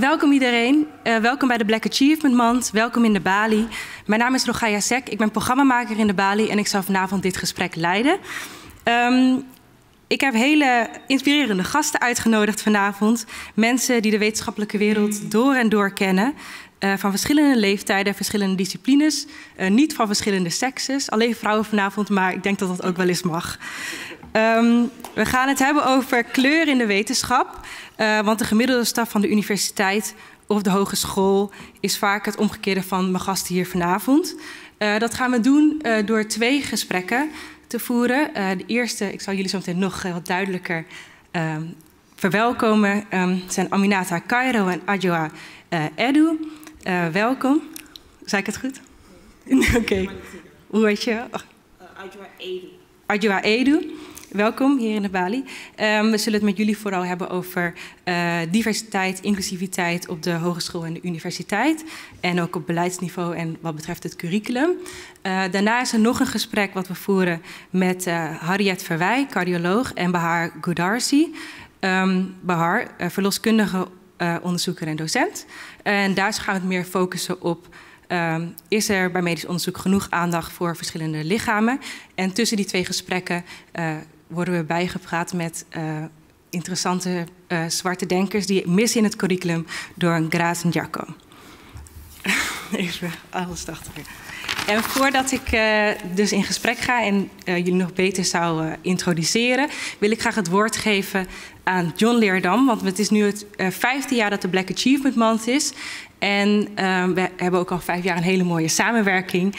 welkom iedereen. Uh, welkom bij de Black Achievement Month. Welkom in de Bali. Mijn naam is Rogaya Sek. Ik ben programmamaker in de Bali en ik zal vanavond dit gesprek leiden. Um, ik heb hele inspirerende gasten uitgenodigd vanavond. Mensen die de wetenschappelijke wereld door en door kennen. Uh, van verschillende leeftijden, verschillende disciplines. Uh, niet van verschillende sekses. Alleen vrouwen vanavond, maar ik denk dat dat ook wel eens mag. Um, we gaan het hebben over kleur in de wetenschap. Uh, want de gemiddelde staf van de universiteit of de hogeschool is vaak het omgekeerde van mijn gasten hier vanavond. Uh, dat gaan we doen uh, door twee gesprekken te voeren. de eerste, ik zal jullie zo meteen nog wat duidelijker ehm, verwelkomen, um, zijn Aminata Cairo en Adjoa Edu. welkom. Zei ik het goed? Oké. Okay. Hoe heet je? Adjoa Edu. Adjoa Edu. Welkom hier in de Bali. Um, we zullen het met jullie vooral hebben over uh, diversiteit, inclusiviteit op de hogeschool en de universiteit. En ook op beleidsniveau en wat betreft het curriculum. Uh, daarna is er nog een gesprek wat we voeren met uh, Harriet Verwij, cardioloog, en Bahar Goudarsi. Um, Bahar, verloskundige onderzoeker en docent. En daar gaan we het meer focussen op Um, is er bij medisch onderzoek genoeg aandacht voor verschillende lichamen? En tussen die twee gesprekken worden we bijgepraat met uh, interessante uh, zwarte denkers die missen in het curriculum door een Grazen Jacco. Even alles achter. En voordat ik uh, dus in gesprek ga en jullie nog beter zou introduceren, wil ik graag het woord geven aan John Leerdam. Want het is nu het vijfde jaar dat de Black Achievement Month is. En uh, we hebben ook al vijf jaar een hele mooie samenwerking.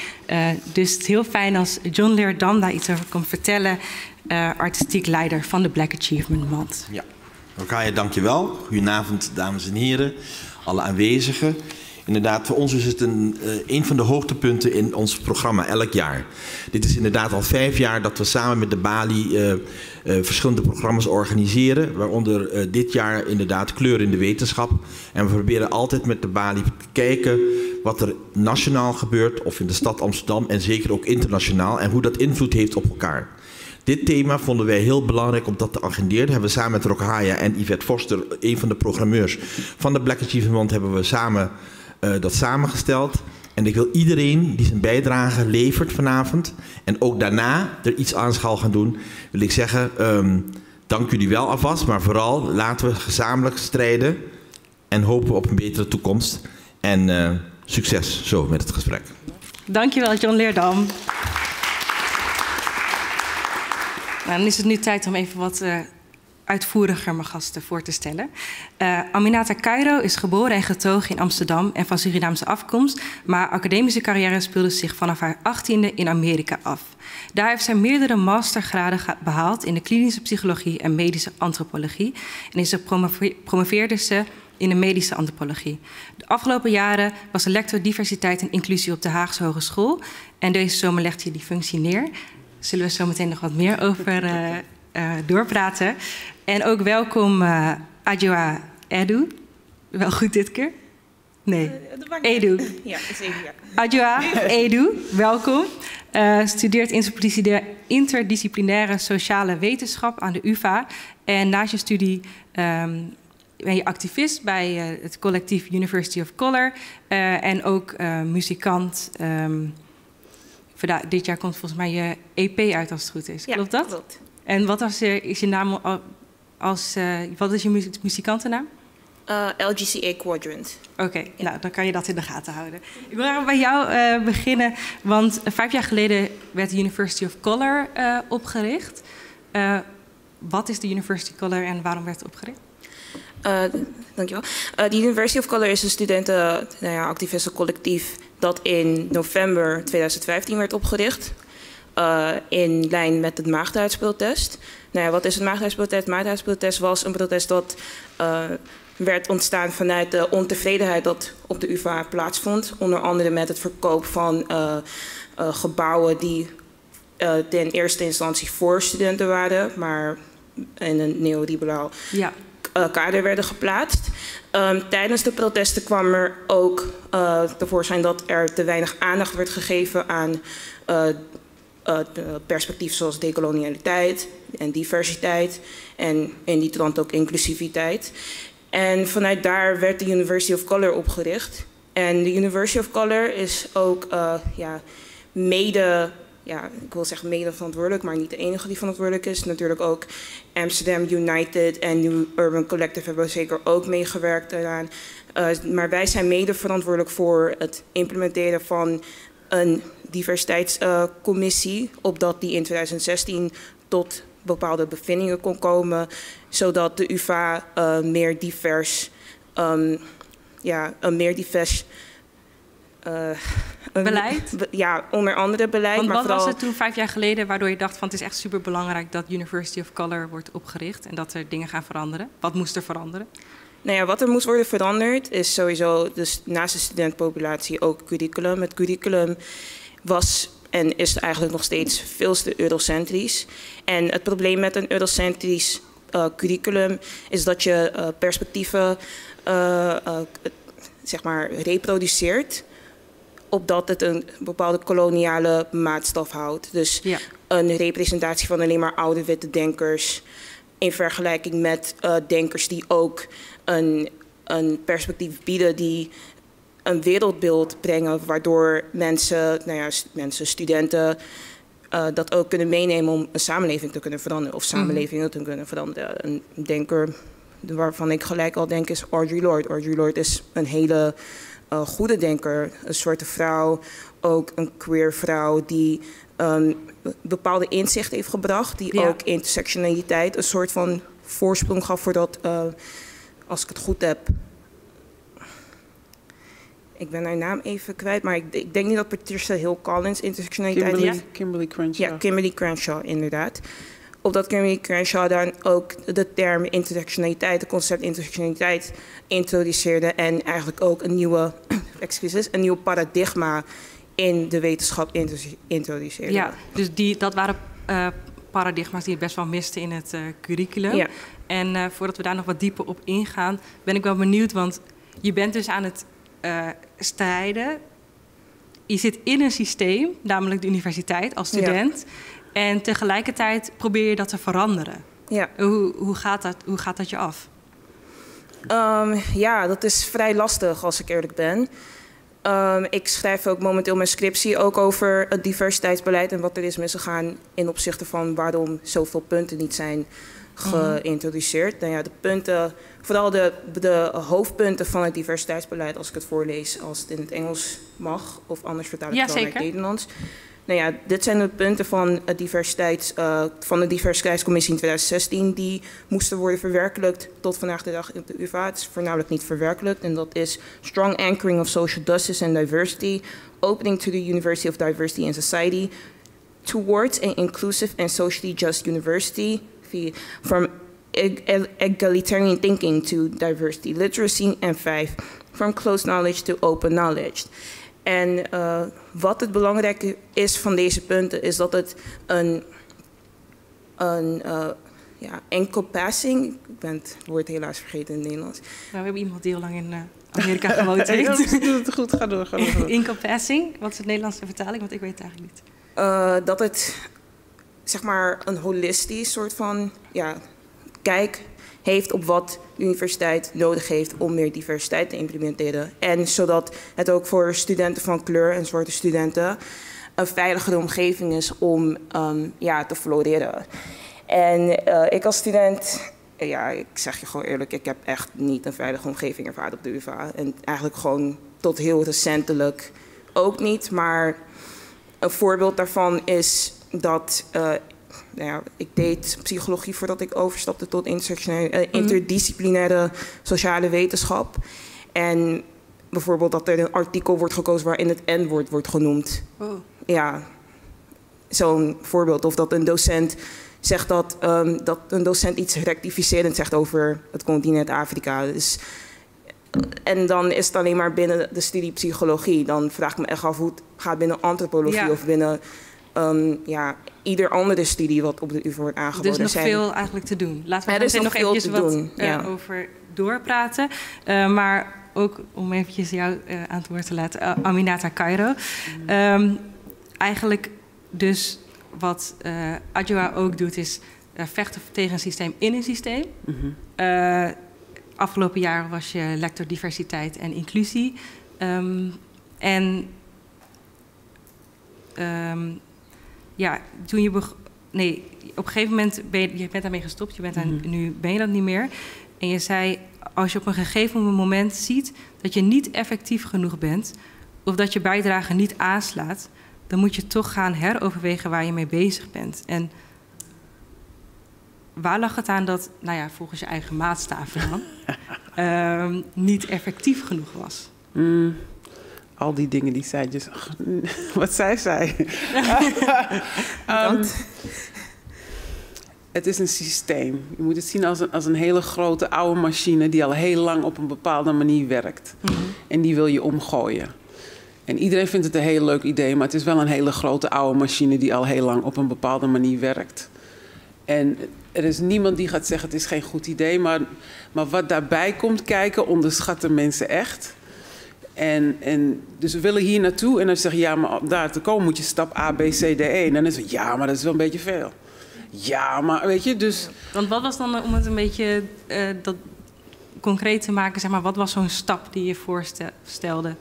Dus het is heel fijn als John Leerdam daar iets over komt vertellen uh, artistiek leider van de Black Achievement Month. Ja, je dankjewel. Goedenavond, dames en heren, alle aanwezigen. Inderdaad, voor ons is het een, uh, een van de hoogtepunten in ons programma elk jaar. Dit is inderdaad al vijf jaar dat we samen met de Bali uh, verschillende programma's organiseren. Waaronder dit jaar inderdaad kleur in de wetenschap. En we proberen altijd met de Bali te kijken wat er nationaal gebeurt, of in de stad Amsterdam en zeker ook internationaal. En hoe dat invloed heeft op elkaar. Dit thema vonden wij heel belangrijk om dat te agenderen. Hebben samen met Rokhaya en Yvette Forster, een van de programmeurs van de Black Achievement hebben we samen uh, dat samengesteld. En ik wil iedereen die zijn bijdrage levert vanavond en ook daarna er iets aan zal gaan doen, wil ik zeggen, um, dank jullie wel alvast, maar vooral laten we gezamenlijk strijden en hopen op een betere toekomst. En uh, succes zo met het gesprek. Dankjewel John Leerdam. Nou, dan is het nu tijd om even wat uh, uitvoeriger mijn gasten voor te stellen. Uh, Aminata Cairo is geboren en getogen in Amsterdam en van Surinaamse afkomst, maar academische carrière speelde zich vanaf haar achttiende in Amerika af. Daar heeft zij meerdere mastergraden behaald in de klinische psychologie en medische antropologie en is ze promoveerde ze in de medische antropologie. De afgelopen jaren was ze lector diversiteit en inclusie op de Haagse Hogeschool en deze zomer legt hij die functie neer zullen we zo meteen nog wat meer over uh, uh, doorpraten. En ook welkom uh, Adjoa Edu. Wel goed dit keer? Nee, Edu. Ja, is Edu, ja. Adjoa Edu, welkom. studeert interdisciplinaire sociale wetenschap aan de UvA. En naast je studie um, ben je activist bij het collectief University of Color. En ook muzikant. Um, dit jaar komt volgens mij je EP uit als het goed is. Ja, klopt dat? Klopt. En wat is je, is je naam als uh, wat is je muzikantennaam? Uh, LGCA Quadrant. Oké, okay, ja. nou dan kan je dat in de gaten houden. Ik wil bij jou uh, beginnen, want vijf jaar geleden werd de University of Color opgericht. wat is de University of Color en waarom werd het opgericht? Dankjewel. De University of Color is een studenten-activistencollectief nou ja, dat in november 2015 werd opgericht. Uh, in lijn met het maagdheidsprotest. Nou ja, wat is het maagdheidsprotest? Het maagdheidsprotest was een protest dat werd ontstaan vanuit de ontevredenheid dat op de UvA plaatsvond. Onder andere met het verkoop van gebouwen die ten eerste instantie voor studenten waren, maar in een neoliberaal ja kader werden geplaatst. Um, tijdens de protesten kwam er ook uh, tevoorschijn dat er te weinig aandacht werd gegeven aan uh, perspectieven zoals decolonialiteit en diversiteit en in die trant ook inclusiviteit. En vanuit daar werd de University of Color opgericht. En de University of Color is ook ja, mede, ja, ik wil zeggen mede verantwoordelijk, maar niet de enige die verantwoordelijk is. Natuurlijk ook Amsterdam United en New Urban Collective hebben zeker ook meegewerkt daaraan. Uh, maar wij zijn mede verantwoordelijk voor het implementeren van een diversiteitscommissie, uh, opdat die in 2016 tot bepaalde bevindingen kon komen, zodat de UvA uh, meer divers, um, ja, een meer divers uh, beleid? Be, ja, onder andere beleid. Want maar wat vooral, was het toen vijf jaar geleden waardoor je dacht van het is echt super belangrijk dat University of Color wordt opgericht en dat er dingen gaan veranderen? Wat moest er veranderen? Nou ja, wat er moest worden veranderd is sowieso dus naast de studentpopulatie ook curriculum. Het curriculum was en is eigenlijk nog steeds veel te eurocentrisch. En het probleem met een eurocentrisch uh, curriculum is dat je uh, perspectieven uh, zeg maar reproduceert opdat het een bepaalde koloniale maatstaf houdt. Dus ja. een representatie van alleen maar oude witte denkers in vergelijking met denkers die ook een, een perspectief bieden die een wereldbeeld brengen, waardoor mensen, nou ja, mensen studenten, uh, dat ook kunnen meenemen om een samenleving te kunnen veranderen of samenlevingen mm -hmm. te kunnen veranderen. Een denker waarvan ik gelijk al denk is Audre Lorde. Audre Lorde is een hele uh, goede denker, een soort vrouw, ook een queer vrouw die um, bepaalde inzicht heeft gebracht, die ja. ook intersectionaliteit een soort van voorsprong gaf voor dat, uh, als ik het goed heb, ik ben haar naam even kwijt, maar ik, ik denk niet dat Patricia Hill Collins intersectionaliteit Kimberly, heeft. Kimberly Crenshaw. Ja, Kimberly Crenshaw, inderdaad. Opdat Kimberly Crenshaw dan ook de term intersectionaliteit, het concept intersectionaliteit introduceerde en eigenlijk ook een nieuwe, excuses, een nieuw paradigma in de wetenschap introduceerde. Ja, dus die, dat waren uh, paradigma's die je best wel miste in het uh, curriculum. Ja. En uh, voordat we daar nog wat dieper op ingaan, ben ik wel benieuwd, want je bent dus aan het strijden. Je zit in een systeem, namelijk de universiteit als student. Ja. En tegelijkertijd probeer je dat te veranderen. Ja. Hoe, hoe, gaat, dat, hoe gaat dat je af? Um, ja, dat is vrij lastig als ik eerlijk ben. Um, ik schrijf ook momenteel mijn scriptie ook over het diversiteitsbeleid en wat er is misgegaan in opzichte van waarom zoveel punten niet zijn geïntroduceerd. Nou ja, de punten, vooral de, de hoofdpunten van het diversiteitsbeleid, als ik het voorlees, als het in het Engels mag, of anders vertaal ik ja, het wel naar het Nederlands. Nou ja, dit zijn de punten van, diversiteits, uh, van de diversiteitscommissie in 2016 die moesten worden verwerkelijkt tot vandaag de dag in de UvA. Het is voornamelijk niet verwerkelijkt en dat is strong anchoring of social justice and diversity, opening to the University of Diversity and Society, towards an inclusive and socially just university, from egalitarian thinking to diversity literacy. En vijf, from closed knowledge to open knowledge. En uh, wat het belangrijke is van deze punten is dat het een, een uh, ja, encompassing, ik ben het woord helaas vergeten in het Nederlands. Nou, we hebben iemand die heel lang in uh, Amerika gewoond heeft. het goed, ga door. Ga door. wat is het Nederlandse vertaling? Want ik weet het eigenlijk niet. Dat het zeg maar een holistisch soort van ja, kijk heeft op wat de universiteit nodig heeft om meer diversiteit te implementeren. En zodat het ook voor studenten van kleur en zwarte studenten een veiligere omgeving is om um, ja, te floreren. En uh, ik als student, ja, ik zeg je gewoon eerlijk, ik heb echt niet een veilige omgeving ervaren op de UvA. En eigenlijk gewoon tot heel recentelijk ook niet. Maar een voorbeeld daarvan is dat uh, nou ja, ik deed psychologie voordat ik overstapte tot uh, interdisciplinaire sociale wetenschap. En bijvoorbeeld dat er een artikel wordt gekozen waarin het N-woord wordt genoemd. Oh. Ja, zo'n voorbeeld. Of dat een docent zegt dat, um, dat een docent iets rectificerend zegt over het continent Afrika. Dus, en dan is het alleen maar binnen de studie psychologie. Dan vraag ik me echt af hoe het gaat binnen antropologie Ja. of binnen um, ja, ieder andere studie wat op de UvA wordt aangeboden. Dus nog zijn. veel eigenlijk te doen. Laten we Er is nog nog veel eventjes te wat doen, eh, ja. over doorpraten. Uh, maar ook om eventjes jou uh, aan het woord te laten, uh, Aminata Cairo. Um, eigenlijk dus wat uh, Adjoa ook doet is uh, vechten tegen een systeem in een systeem. Mhm. Uh, afgelopen jaar was je lector diversiteit en inclusie. Um, en um, ja, toen je nee, op een gegeven moment ben je, je bent daarmee gestopt, je bent daar, mhm. nu ben je dat niet meer. En je zei, als je op een gegeven moment ziet dat je niet effectief genoeg bent, of dat je bijdrage niet aanslaat, dan moet je toch gaan heroverwegen waar je mee bezig bent. En waar lag het aan dat, nou ja, volgens je eigen maatstaven dan, uh, niet effectief genoeg was? Mm, al die dingen die zij dus, wat zij zei. um, het is een systeem. Je moet het zien als een, als een hele grote oude machine die al heel lang op een bepaalde manier werkt. Mm -hmm. En die wil je omgooien. En iedereen vindt het een heel leuk idee, maar het is wel een hele grote oude machine die al heel lang op een bepaalde manier werkt. En er is niemand die gaat zeggen het is geen goed idee, maar, maar wat daarbij komt kijken onderschatten mensen echt. En, en dus we willen hier naartoe en dan zeggen ja, maar om daar te komen moet je stap A, B, C, D, E. En dan is het ja, maar dat is wel een beetje veel. Ja, maar weet je, dus... Want wat was dan, om het een beetje uh, dat concreet te maken, zeg maar, wat was zo'n stap die je voorstelde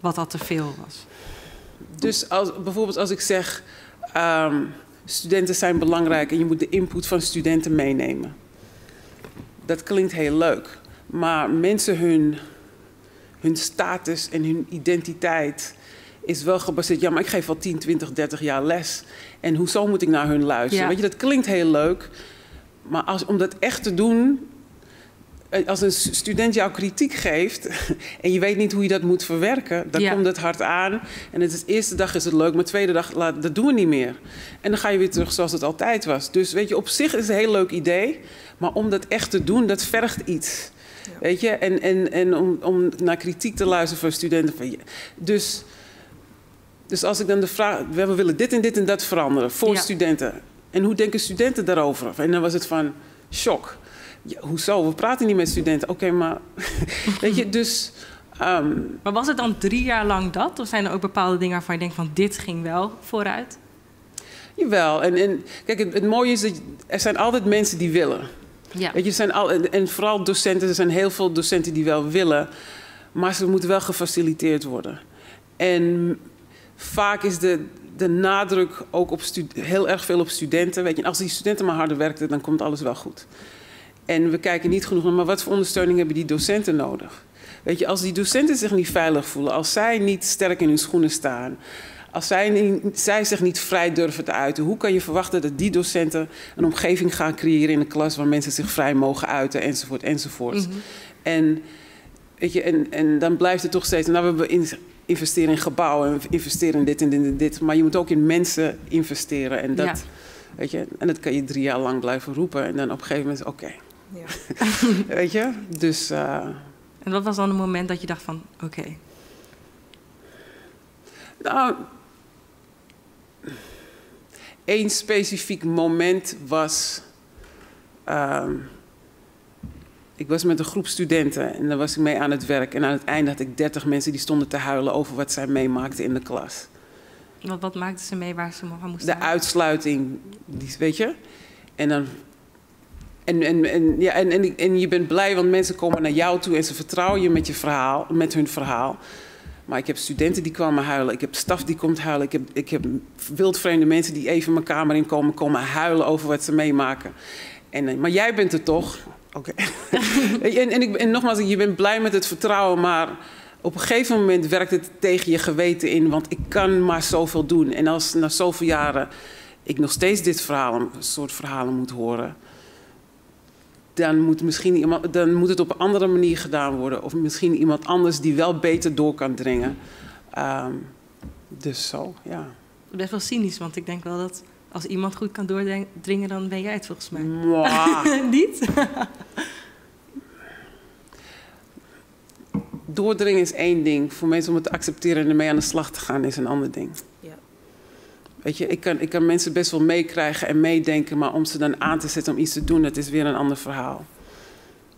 wat al te veel was? Dus als, bijvoorbeeld als ik zeg, um, studenten zijn belangrijk en je moet de input van studenten meenemen. Dat klinkt heel leuk, maar mensen hun, hun status en hun identiteit is wel gebaseerd. Ja, maar ik geef al 10, 20, 30 jaar les. En hoezo moet ik naar hun luisteren? Ja. Weet je, dat klinkt heel leuk. Maar als, om dat echt te doen, eh, als een student jou kritiek geeft en je weet niet hoe je dat moet verwerken, dan komt het hard aan. En het is, de eerste dag is het leuk, maar de tweede dag, laat, dat doen we niet meer. En dan ga je weer terug zoals het altijd was. Dus weet je, op zich is het een heel leuk idee, maar om dat echt te doen, dat vergt iets. Ja. Weet je, en, en, en om, om naar kritiek te luisteren van studenten. Dus, dus als ik dan de vraag, we willen dit en dit en dat veranderen voor ja. studenten. En hoe denken studenten daarover? En dan was het van shock. Ja, hoezo? We praten niet met studenten. Oké, okay, maar weet je, dus... Um... Maar was het dan drie jaar lang dat? Of zijn er ook bepaalde dingen waarvan je denkt van dit ging wel vooruit? Jawel. En, en kijk, het, het mooie is dat er zijn altijd mensen die willen. Ja. Weet je, zijn al, en vooral docenten, er zijn heel veel docenten die wel willen, maar ze moeten wel gefaciliteerd worden. En vaak is de, de nadruk ook op heel erg veel op studenten. Weet je, als die studenten maar harder werken, dan komt alles wel goed. En we kijken niet genoeg naar, maar wat voor ondersteuning hebben die docenten nodig? Weet je, als die docenten zich niet veilig voelen, als zij niet sterk in hun schoenen staan, als zij, niet, zij zich niet vrij durven te uiten, hoe kan je verwachten dat die docenten een omgeving gaan creëren in de klas waar mensen zich vrij mogen uiten, enzovoort, enzovoort. Mm -hmm. En, weet je, en, en dan blijft het toch steeds, nou we investeren in gebouwen, we investeren in dit en dit en dit, maar je moet ook in mensen investeren. En dat, ja. weet je, en dat kan je drie jaar lang blijven roepen en dan op een gegeven moment, oké. Okay, ja. Weet je? Dus. Uh... En wat was dan het moment dat je dacht van, oké. Okay. Nou. Eén specifiek moment was. Uh, ik was met een groep studenten en daar was ik mee aan het werk. En aan het einde had ik dertig mensen die stonden te huilen over wat zij meemaakten in de klas. Wat, wat maakten ze mee waar ze van moesten De uitsluiting, die, weet je. En dan en, en, en, ja, en, en, en je bent blij, want mensen komen naar jou toe en ze vertrouwen je met, je verhaal, met hun verhaal. Maar ik heb studenten die kwamen huilen. Ik heb staf die komt huilen. Ik heb, ik heb wildvreemde mensen die even mijn kamer in komen, komen huilen over wat ze meemaken. En, eh, maar jij bent er toch? Oké. Okay. en, en, ik, en nogmaals, je bent blij met het vertrouwen, maar op een gegeven moment werkt het tegen je geweten in. Want ik kan maar zoveel doen. En als na zoveel jaren ik nog steeds dit verhaal, een soort verhalen moet horen dan moet, misschien iemand, dan moet het op een andere manier gedaan worden. Of misschien iemand anders die wel beter door kan dringen. Um, dus zo, ja. Best wel cynisch, want ik denk wel dat als iemand goed kan doordringen, dan ben jij het volgens mij. Niet? Doordringen is één ding. Voor mensen om het te accepteren en ermee aan de slag te gaan is een ander ding. Weet je, ik kan, ik kan mensen best wel meekrijgen en meedenken, maar om ze dan aan te zetten om iets te doen, dat is weer een ander verhaal.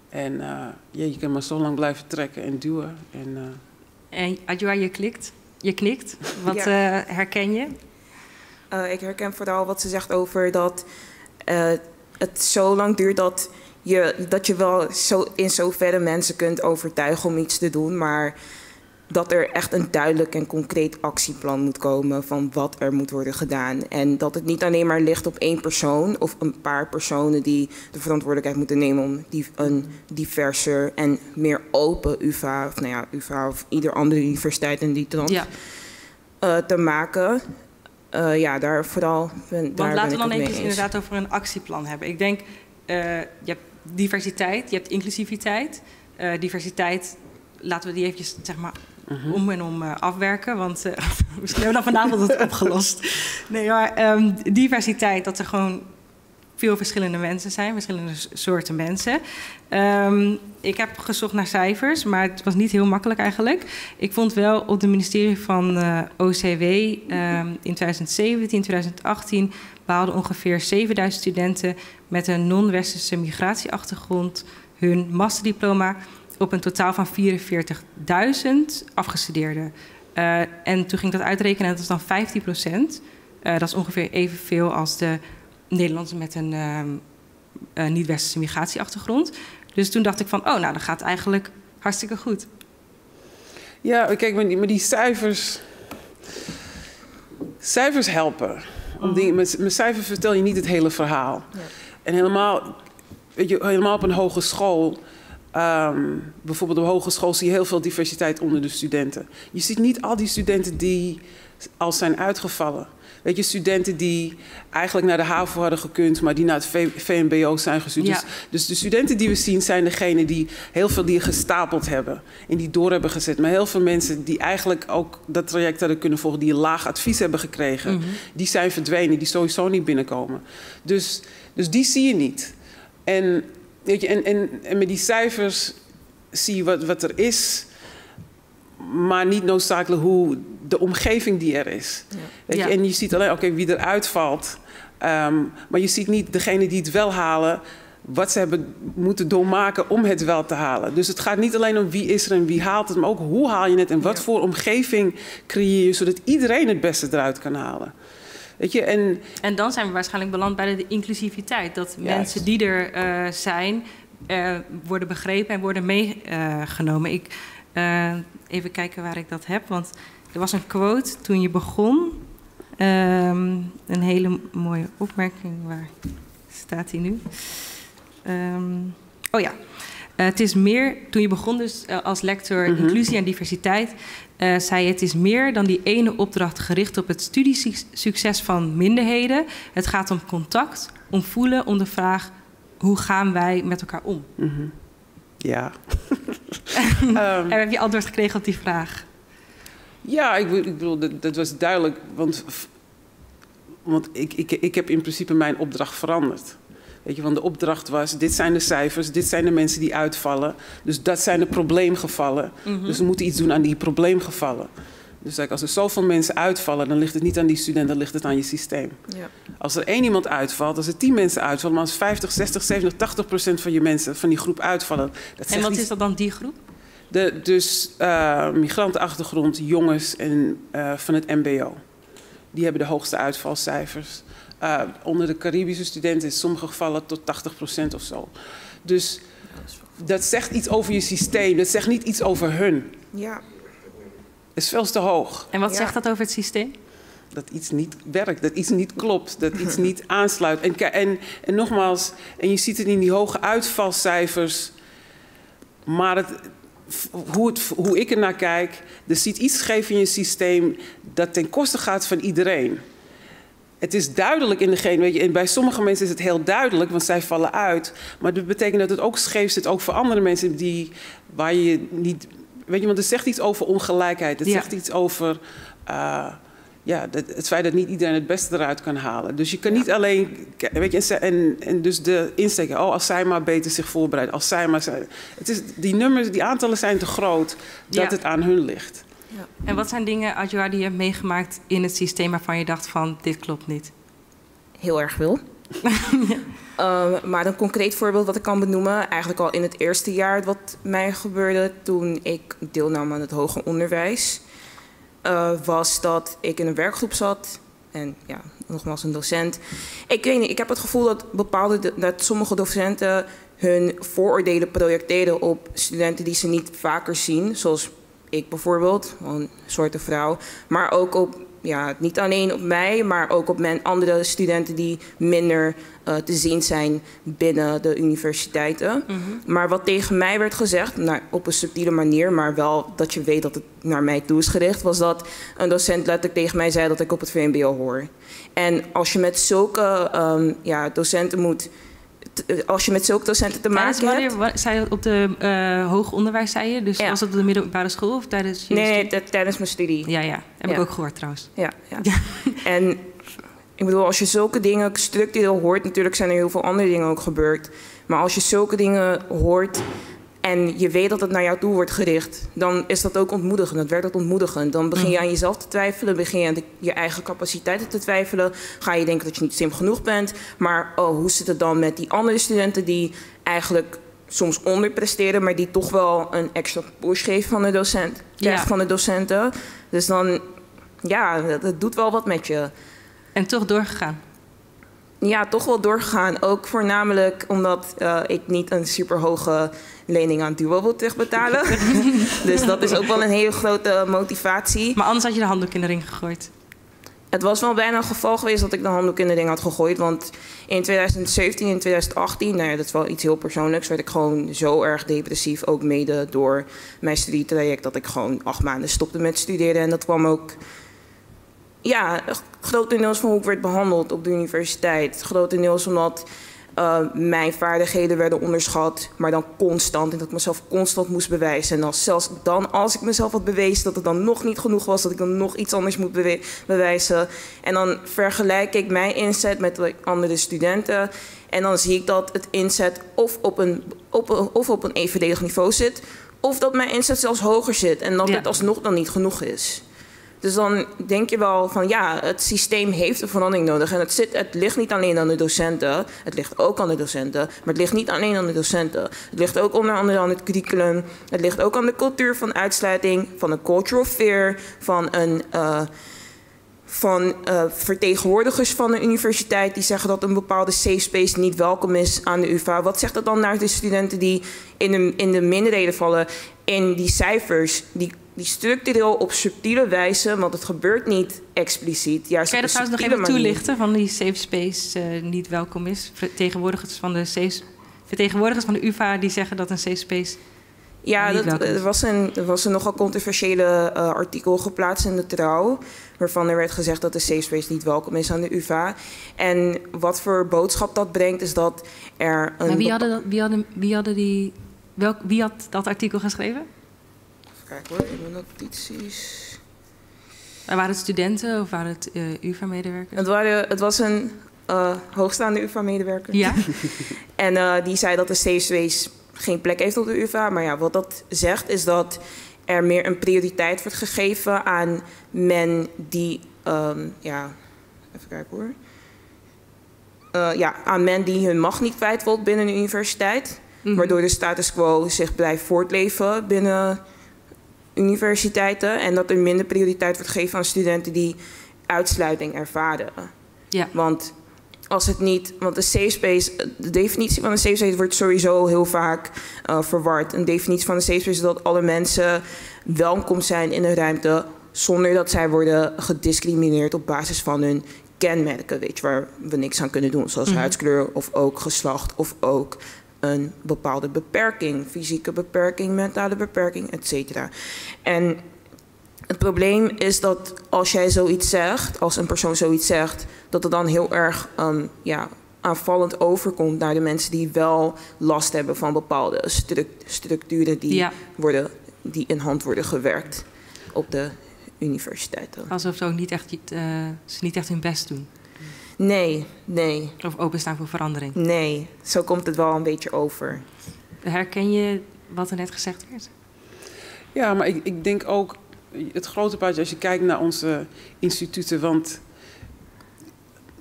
En uh, ja, je kan maar zo lang blijven trekken en duwen. En, uh... en Adjoa, je klikt, je knikt. Wat ja. uh, herken je? ik herken vooral wat ze zegt over dat het zo lang duurt dat je, dat je wel zo, in zoverre mensen kunt overtuigen om iets te doen, maar dat er echt een duidelijk en concreet actieplan moet komen van wat er moet worden gedaan. En dat het niet alleen maar ligt op één persoon of een paar personen die de verantwoordelijkheid moeten nemen om die, een diverser en meer open UvA, of nou ja, UvA of ieder andere universiteit in die trant Ja. eh, te maken. Eh, ja, daar vooral ben, Want daar laten we dan even inderdaad over een actieplan hebben. Ik denk, eh, je hebt diversiteit, je hebt inclusiviteit. Diversiteit, laten we die eventjes zeg maar om en om eh, afwerken. Want eh, misschien hebben we dan vanavond het opgelost. Nee, maar ehm, diversiteit, dat er gewoon veel verschillende mensen zijn, verschillende soorten mensen. Ehm, ik heb gezocht naar cijfers, maar het was niet heel makkelijk eigenlijk. Ik vond wel op het ministerie van eh, OCW ehm, in 2017, 2018 behaalden ongeveer 7000 studenten met een non-westerse migratieachtergrond hun masterdiploma op een totaal van 44.000 afgestudeerden. Eh, en toen ging ik dat uitrekenen, dat is dan 15 procent. Eh, dat is ongeveer evenveel als de Nederlanders met een ehm, eh, niet-westerse migratieachtergrond. Dus toen dacht ik van, oh, nou, dat gaat eigenlijk hartstikke goed. Ja, kijk, maar die, maar die cijfers. Cijfers helpen. Om dingen, met, met cijfers vertel je niet het hele verhaal. Ja. En helemaal, weet je, helemaal op een hogeschool. Ehm bijvoorbeeld op hogeschool zie je heel veel diversiteit onder de studenten. Je ziet niet al die studenten die al zijn uitgevallen. Weet je, studenten die eigenlijk naar de HAVO hadden gekund, maar die naar het V- VMBO zijn gestuurd. Ja. Dus, dus de studenten die we zien zijn degenen die heel veel die gestapeld hebben en die door hebben gezet. Maar heel veel mensen die eigenlijk ook dat traject hadden kunnen volgen, die een laag advies hebben gekregen, die zijn verdwenen, die sowieso niet binnenkomen. Dus, dus die zie je niet. En, weet je, en, en, en met die cijfers zie je wat, wat er is, maar niet noodzakelijk hoe de omgeving die er is. Weet Ja. je? En je ziet alleen, oké, wie eruit valt. Ehm, maar je ziet niet degene die het wel halen, wat ze hebben moeten doormaken om het wel te halen. Dus het gaat niet alleen om wie is er en wie haalt het, maar ook hoe haal je het en wat Ja. voor omgeving creëer je, zodat iedereen het beste eruit kan halen. Weet je, en En dan zijn we waarschijnlijk beland bij de inclusiviteit. Dat Juist. mensen die er eh, zijn, eh, worden begrepen en worden meegenomen. ik eh, even kijken waar ik dat heb. Want er was een quote toen je begon. Ehm, een hele mooie opmerking. Waar staat hij nu? Ehm, oh ja. Het is meer, toen je begon dus als lector Mhm. inclusie en diversiteit, eh, zei je het is meer dan die ene opdracht gericht op het studiesucces van minderheden. Het gaat om contact, om voelen, om de vraag hoe gaan wij met elkaar om? mhm. ja. Ehm, En heb je antwoord gekregen op die vraag? Ja, ik, ik bedoel, dat, dat was duidelijk. Want, want ik, ik, ik heb in principe mijn opdracht veranderd. Weet je, want de opdracht was: dit zijn de cijfers, dit zijn de mensen die uitvallen. Dus dat zijn de probleemgevallen. Dus we moeten iets doen aan die probleemgevallen. Dus als er zoveel mensen uitvallen, dan ligt het niet aan die student, dan ligt het aan je systeem. Ja. Als er één iemand uitvalt, als er tien mensen uitvallen, maar als 50, 60, 70, 80 procent van je mensen van die groep uitvallen. Dat En wat is dat dan, die groep? de, dus eh, migrantenachtergrond, jongens en, eh, van het MBO. Die hebben de hoogste uitvalcijfers. Eh, onder de Caribische studenten in sommige gevallen tot 80% of zo. Dus dat zegt iets over je systeem. Dat zegt niet iets over hun. ja, is veel te hoog. En wat Ja. zegt dat over het systeem? Dat iets niet werkt, dat iets niet klopt, dat iets niet aansluit. En, en, en nogmaals, en je ziet het in die hoge uitvalcijfers. Maar het, hoe, het, hoe ik er naar kijk, er zit iets scheef in je systeem dat ten koste gaat van iedereen. Het is duidelijk in degene, weet je, en bij sommige mensen is het heel duidelijk, want zij vallen uit. Maar dat betekent dat het ook scheef zit, ook voor andere mensen die, waar je niet, weet je, want het zegt iets over ongelijkheid. Het Ja. zegt iets over, eh, ja, het feit dat niet iedereen het beste eruit kan halen. Dus je kan niet alleen, weet je, en en, dus de insteek, oh, als zij maar beter zich voorbereiden, als zij maar, zij- het is, die nummers, die aantallen zijn te groot, dat Ja. het aan hun ligt. En wat zijn dingen, Adjoa, die je hebt meegemaakt in het systeem waarvan je dacht van dit klopt niet? heel erg veel. Ehm, maar een concreet voorbeeld wat ik kan benoemen, eigenlijk al in het eerste jaar wat mij gebeurde toen ik deelnam aan het hoger onderwijs, eh, was dat ik in een werkgroep zat en ja, nogmaals een docent. Ik weet niet, ik heb het gevoel dat bepaalde, dat sommige docenten hun vooroordelen projecteren op studenten die ze niet vaker zien, zoals ik bijvoorbeeld, een soort vrouw, maar ook op ja, niet alleen op mij, maar ook op mijn andere studenten die minder uh, te zien zijn binnen de universiteiten. Mm -hmm. Maar wat tegen mij werd gezegd, nou, op een subtiele manier, maar wel dat je weet dat het naar mij toe is gericht, was dat een docent letterlijk tegen mij zei dat ik op het VMBO hoor. En als je met zulke um, ja, docenten moet als je met zulke docenten te maken tijdens wanneer, hebt. Zei je op de uh, hoger onderwijs, zei je? Dus ja. was dat op de middelbare school of tijdens je Nee, nee tijdens mijn studie. Ja, ja. Heb ja. ik ook gehoord trouwens. Ja, ja. ja. en ik bedoel, als je zulke dingen structureel hoort... natuurlijk zijn er heel veel andere dingen ook gebeurd... maar als je zulke dingen hoort en je weet dat het naar jou toe wordt gericht, dan is dat ook ontmoedigend. Dat werkt ook ontmoedigend. Dan begin je aan jezelf te twijfelen, begin je aan de, je eigen capaciteiten te twijfelen. Ga je denken dat je niet slim genoeg bent. Maar oh, hoe zit het dan met die andere studenten die eigenlijk soms onderpresteren, maar die toch wel een extra push geven van de docent, ja. van de docenten. Dus dan, ja, dat doet wel wat met je. En toch doorgegaan ja, toch wel doorgegaan. Ook voornamelijk omdat uh, ik niet een superhoge lening aan Duo wil terugbetalen. dus dat is ook wel een hele grote motivatie. Maar anders had je de handdoek in de ring gegooid? Het was wel bijna een geval geweest dat ik de handdoek in de ring had gegooid. Want in 2017 en 2018, nou ja, dat is wel iets heel persoonlijks, werd ik gewoon zo erg depressief. Ook mede door mijn studietraject, dat ik gewoon acht maanden stopte met studeren. En dat kwam ook ja, grotendeels van hoe ik werd behandeld op de universiteit. Grotendeels omdat uh, mijn vaardigheden werden onderschat, maar dan constant. En dat ik mezelf constant moest bewijzen. En als, zelfs dan, als ik mezelf had bewezen, dat het dan nog niet genoeg was, dat ik dan nog iets anders moet bewe bewijzen. En dan vergelijk ik mijn inzet met andere studenten. En dan zie ik dat het inzet of op een, op een, of op een evenredig niveau zit, of dat mijn inzet zelfs hoger zit. En dat ja. het alsnog dan niet genoeg is. Dus dan denk je wel van ja, het systeem heeft een verandering nodig. En het, zit, het ligt niet alleen aan de docenten, het ligt ook aan de docenten, maar het ligt niet alleen aan de docenten. Het ligt ook onder andere aan het curriculum. Het ligt ook aan de cultuur van uitsluiting, van een cultural fear, van een. Uh, van uh, vertegenwoordigers van een universiteit die zeggen dat een bepaalde safe space niet welkom is aan de UvA. Wat zegt dat dan naar de studenten die in de, in de minderheden vallen? In die cijfers, die die structureel op subtiele wijze, want het gebeurt niet expliciet. Juist kan je dat trouwens nog even manier. toelichten van die safe space uh, niet welkom is? Vertegenwoordigers van de safe, vertegenwoordigers van de UvA die zeggen dat een safe space. Ja, dat, er, was een, er was een nogal controversiële uh, artikel geplaatst in de trouw. Waarvan er werd gezegd dat de safe space niet welkom is aan de UvA. En wat voor boodschap dat brengt, is dat er. Een maar wie, hadden dat, wie, hadden, wie, hadden die, welk, wie had dat artikel geschreven? Kijk hoor, in mijn notities. En waren het studenten of waren het uh, UvA-medewerkers? Het, waren, het was een uh, hoogstaande UvA-medewerker. Ja. en uh, die zei dat de space geen plek heeft op de UvA. Maar ja, wat dat zegt is dat er meer een prioriteit wordt gegeven aan men die, um, ja, even kijken hoor. Uh, ja, aan men die hun macht niet kwijt wil binnen de universiteit. Mm -hmm. Waardoor de status quo zich blijft voortleven binnen universiteiten en dat er minder prioriteit wordt gegeven aan studenten die uitsluiting ervaren. Ja. Want als het niet, want de safe space, de definitie van een safe space wordt sowieso heel vaak uh, verward. Een definitie van een safe space is dat alle mensen welkom zijn in een ruimte zonder dat zij worden gediscrimineerd op basis van hun kenmerken, weet je, waar we niks aan kunnen doen, zoals mm -hmm. huidskleur of ook geslacht of ook een bepaalde beperking, fysieke beperking, mentale beperking, etc. En het probleem is dat als jij zoiets zegt, als een persoon zoiets zegt, dat het dan heel erg um, ja, aanvallend overkomt naar de mensen die wel last hebben van bepaalde structuren die, ja. worden, die in hand worden gewerkt op de universiteiten. Alsof ze ook niet echt, uh, ze niet echt hun best doen. Nee, nee. Of openstaan voor verandering? Nee, zo komt het wel een beetje over. Herken je wat er net gezegd werd? Ja, maar ik, ik denk ook het grote plaatje als je kijkt naar onze instituten. Want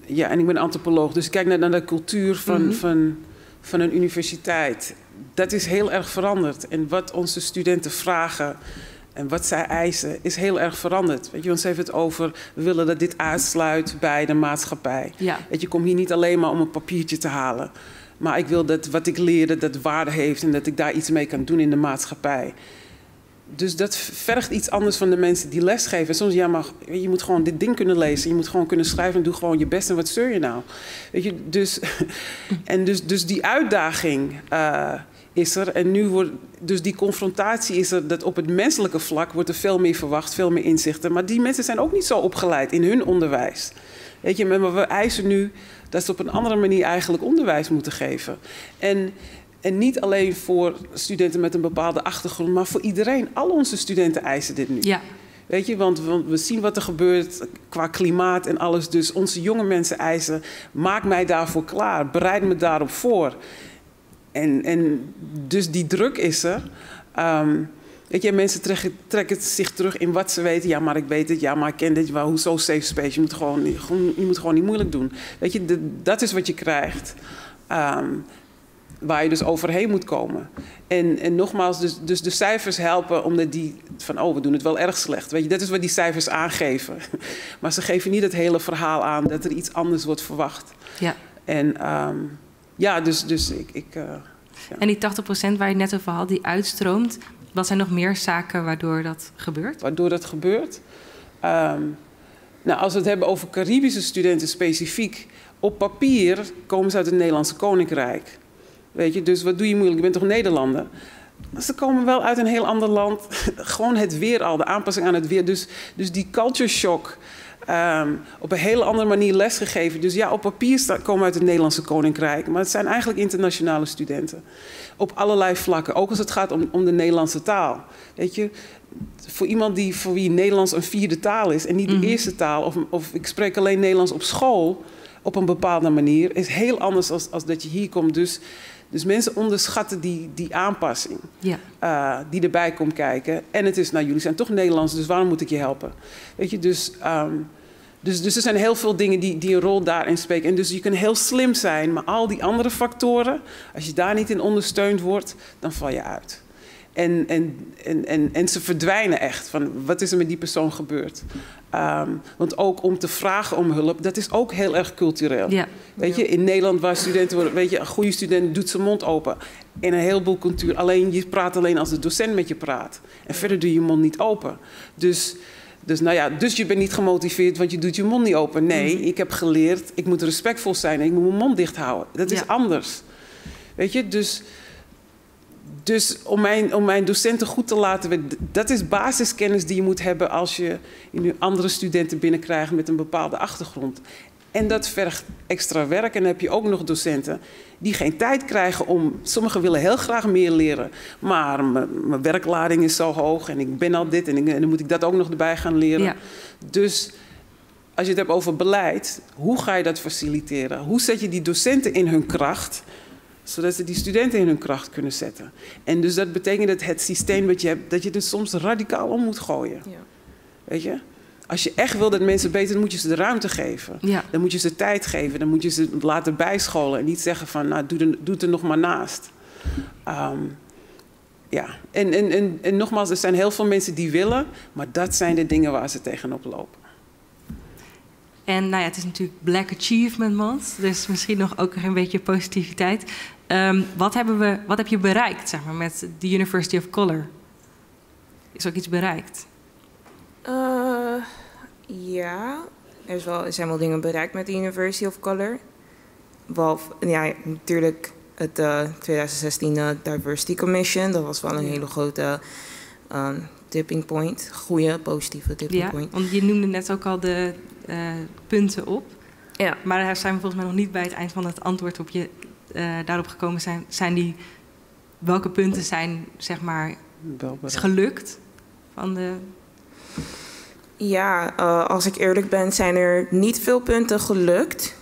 ja, en ik ben antropoloog, dus ik kijk naar, naar de cultuur van, mm -hmm. van, van een universiteit. Dat is heel erg veranderd. En wat onze studenten vragen en wat zij eisen is heel erg veranderd. Weet je, want ze heeft het over, we willen dat dit aansluit bij de maatschappij. Ja. Weet je, komt hier niet alleen maar om een papiertje te halen. Maar ik wil dat wat ik leer, dat waarde heeft en dat ik daar iets mee kan doen in de maatschappij. Dus dat vergt iets anders van de mensen die lesgeven. Soms, ja, maar je moet gewoon dit ding kunnen lezen. Je moet gewoon kunnen schrijven en doe gewoon je best. En wat zeur je nou? Weet je, dus, en dus, dus die uitdaging uh, is er. En nu wordt, dus die confrontatie is er, dat op het menselijke vlak wordt er veel meer verwacht, veel meer inzichten. Maar die mensen zijn ook niet zo opgeleid in hun onderwijs. Weet je, maar we eisen nu dat ze op een andere manier eigenlijk onderwijs moeten geven. En, en niet alleen voor studenten met een bepaalde achtergrond, maar voor iedereen. Al onze studenten eisen dit nu. Ja. Weet je, want, want, we zien wat er gebeurt qua klimaat en alles. Dus onze jonge mensen eisen, maak mij daarvoor klaar, bereid me daarop voor. En, en dus die druk is er. Um, weet je, mensen trekken, trekken zich terug in wat ze weten. Ja, maar ik weet het. Ja, maar ik ken dit. Maar hoezo safe space? Je moet gewoon, je moet gewoon niet moeilijk doen. Weet je, de, dat is wat je krijgt. Um, waar je dus overheen moet komen. En, en nogmaals, dus, dus de cijfers helpen omdat die van, oh, we doen het wel erg slecht. Weet je, dat is wat die cijfers aangeven. Maar ze geven niet het hele verhaal aan dat er iets anders wordt verwacht. Ja. En um, ja, dus, dus ik. ik uh, ja. En die 80% waar je net over had, die uitstroomt, wat zijn nog meer zaken waardoor dat gebeurt? Waardoor dat gebeurt? Um, nou, als we het hebben over Caribische studenten specifiek, op papier komen ze uit het Nederlandse Koninkrijk. Weet je, dus wat doe je moeilijk? Je bent toch Nederlander? Ze komen wel uit een heel ander land. Gewoon het weer al, de aanpassing aan het weer. Dus, dus die culture shock. Um, op een hele andere manier lesgegeven. Dus ja, op papier komen uit het Nederlandse Koninkrijk. Maar het zijn eigenlijk internationale studenten. Op allerlei vlakken. Ook als het gaat om, om de Nederlandse taal. Weet je, voor iemand die, voor wie Nederlands een vierde taal is en niet de mm -hmm. eerste taal, of, of ik spreek alleen Nederlands op school op een bepaalde manier, is heel anders als, als dat je hier komt. Dus, dus mensen onderschatten die, die aanpassing ja. uh, die erbij komt kijken. En het is, nou jullie zijn toch Nederlands, dus waarom moet ik je helpen? Weet je, dus, um, dus, dus er zijn heel veel dingen die, die een rol daarin spelen. En dus je kunt heel slim zijn, maar al die andere factoren, als je daar niet in ondersteund wordt, dan val je uit. En, en, en, en, en ze verdwijnen echt. Van wat is er met die persoon gebeurd? Um, want ook om te vragen om hulp, dat is ook heel erg cultureel. Ja. Weet je, in Nederland waar studenten worden, weet je, een goede student doet zijn mond open. In een heleboel cultuur, alleen je praat alleen als de docent met je praat. En verder doe je je mond niet open. Dus, dus, nou ja, dus je bent niet gemotiveerd, want je doet je mond niet open. Nee, mm. ik heb geleerd, ik moet respectvol zijn en ik moet mijn mond dicht houden. Dat is ja. anders. Weet je, dus dus om mijn, om mijn docenten goed te laten weten, dat is basiskennis die je moet hebben als je nu andere studenten binnenkrijgt met een bepaalde achtergrond. En dat vergt extra werk. En dan heb je ook nog docenten die geen tijd krijgen om. Sommigen willen heel graag meer leren, maar mijn werklading is zo hoog en ik ben al dit en, ik, en dan moet ik dat ook nog erbij gaan leren. Ja. Dus als je het hebt over beleid, hoe ga je dat faciliteren? Hoe zet je die docenten in hun kracht? Zodat ze die studenten in hun kracht kunnen zetten. En dus dat betekent dat het systeem wat je hebt, dat je het soms radicaal om moet gooien. Ja. Weet je? Als je echt wil dat mensen beter, dan moet je ze de ruimte geven. Ja. Dan moet je ze tijd geven. Dan moet je ze laten bijscholen. En niet zeggen van, nou, doe, er, doe het er nog maar naast. Um, ja, en, en, en, en nogmaals, er zijn heel veel mensen die willen, maar dat zijn de dingen waar ze tegenop lopen. En nou ja, het is natuurlijk Black Achievement Month, dus misschien nog ook een beetje positiviteit. Um, wat, hebben we, wat heb je bereikt zeg maar, met de University of Color? Is ook iets bereikt? Uh, ja, er, is wel, er zijn wel dingen bereikt met de University of Color. Behalve, ja, natuurlijk het uh, 2016 uh, Diversity Commission. Dat was wel een hele grote um, tipping point. Goede, positieve tipping ja, point. Want je noemde net ook al de punten op. Ja. Maar daar zijn we volgens mij nog niet bij het eind van het antwoord op je uh, daarop gekomen zijn. Zijn die, welke punten zijn zeg maar gelukt van de... Ja, uh, als ik eerlijk ben, zijn er niet veel punten gelukt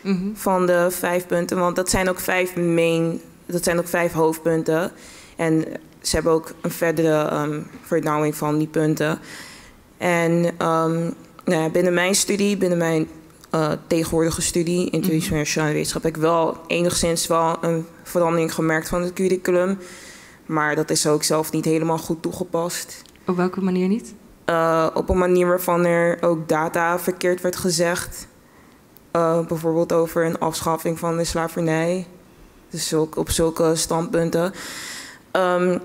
mm -hmm. van de vijf punten. Want dat zijn ook vijf main, dat zijn ook vijf hoofdpunten. En ze hebben ook een verdere um, vernauwing van die punten. En um, nou ja, binnen mijn studie, binnen mijn uh, tegenwoordige studie, internationale wetenschap, heb ik wel enigszins wel een verandering gemerkt van het curriculum. Maar dat is ook zelf niet helemaal goed toegepast. Op welke manier niet? Uh, op een manier waarvan er ook data verkeerd werd gezegd. Uh, bijvoorbeeld over een afschaffing van de slavernij. Dus ook op zulke standpunten. Um,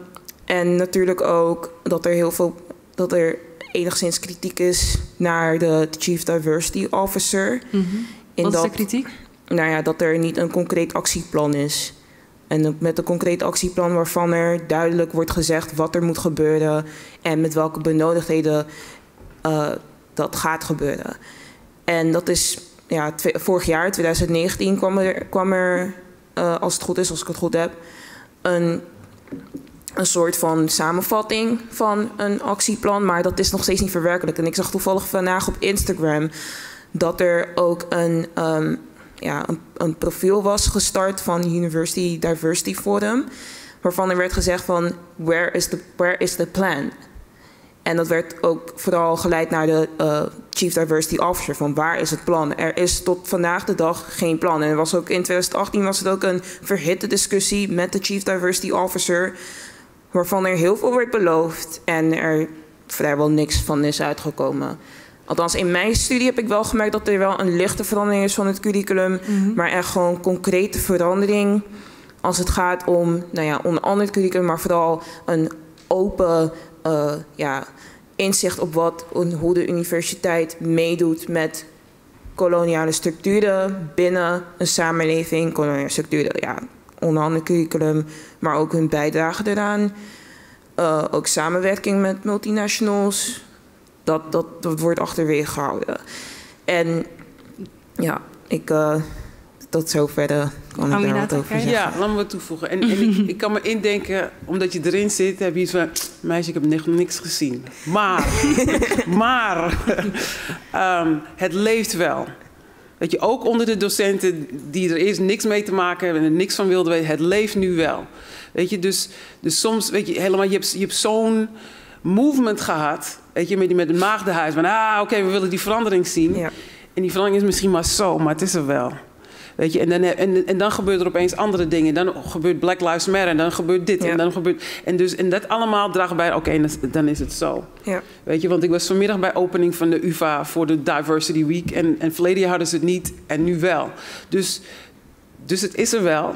en natuurlijk ook dat er heel veel, dat er enigszins kritiek is naar de Chief Diversity Officer. Mm -hmm. Wat is de kritiek? Nou ja, dat er niet een concreet actieplan is. En met een concreet actieplan waarvan er duidelijk wordt gezegd wat er moet gebeuren en met welke benodigdheden uh, dat gaat gebeuren. En dat is ja, vorig jaar, 2019, kwam er, kwam er uh, als het goed is, als ik het goed heb, een een soort van samenvatting van een actieplan, maar dat is nog steeds niet verwerkelijk. En ik zag toevallig vandaag op Instagram dat er ook een, um, ja, een, een, profiel was gestart van University Diversity Forum, waarvan er werd gezegd van where is the, where is the plan? En dat werd ook vooral geleid naar de uh, Chief Diversity Officer. Van waar is het plan? Er is tot vandaag de dag geen plan. En was ook in 2018 was het ook een verhitte discussie met de Chief Diversity Officer waarvan er heel veel werd beloofd en er vrijwel niks van is uitgekomen. Althans, in mijn studie heb ik wel gemerkt dat er wel een lichte verandering is van het curriculum, mm-hmm. maar echt gewoon concrete verandering als het gaat om, nou ja, onder andere het curriculum, maar vooral een open uh, ja, inzicht op wat, hoe de universiteit meedoet met koloniale structuren binnen een samenleving. Koloniale structuren, ja, onder andere curriculum, maar ook hun bijdrage eraan. Uh, ook samenwerking met multinationals. Dat, dat, dat wordt achterwege gehouden. En ja, ik, uh, tot zover kan ik daar wat over zeggen. Ja, laat me toevoegen. En, en ik, ik, kan me indenken, omdat je erin zit, heb je iets van... meisje, ik heb niks gezien. Maar, maar, um, het leeft wel. Dat je ook onder de docenten die er eerst niks mee te maken hebben en er niks van wilden weten, het leeft nu wel. Weet je, dus, dus soms, weet je, helemaal, je hebt, je hebt zo'n movement gehad, weet je, met, met het maagdenhuis. Van, ah, oké, we willen die verandering zien. Ja. En die verandering is misschien maar zo, maar het is er wel. Weet je, en, dan, en, en dan gebeuren er opeens andere dingen. Dan gebeurt Black Lives Matter en dan gebeurt dit en dan gebeurt... En, dus, en dat allemaal draagt bij, oké, dan is het zo. Ja. Weet je, want ik was vanmiddag bij opening van de UvA voor de Diversity Week. En, en verleden jaar hadden ze het niet en nu wel. Dus, dus het is er wel.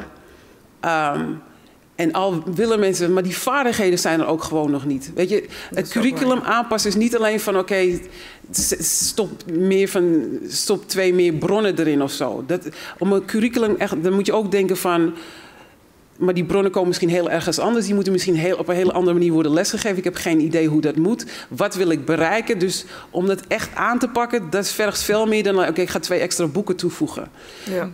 Um, en al willen mensen, maar die vaardigheden zijn er ook gewoon nog niet. Weet je, het curriculum aanpassen is niet alleen van oké, stop meer van stop twee meer bronnen erin of zo. Dat, om een curriculum echt, dan moet je ook denken van. Maar die bronnen komen misschien heel ergens anders. Die moeten misschien heel, op een hele andere manier worden lesgegeven. Ik heb geen idee hoe dat moet. Wat wil ik bereiken? Dus om dat echt aan te pakken, dat vergt veel meer dan... oké, ik ga twee extra boeken toevoegen. Ja.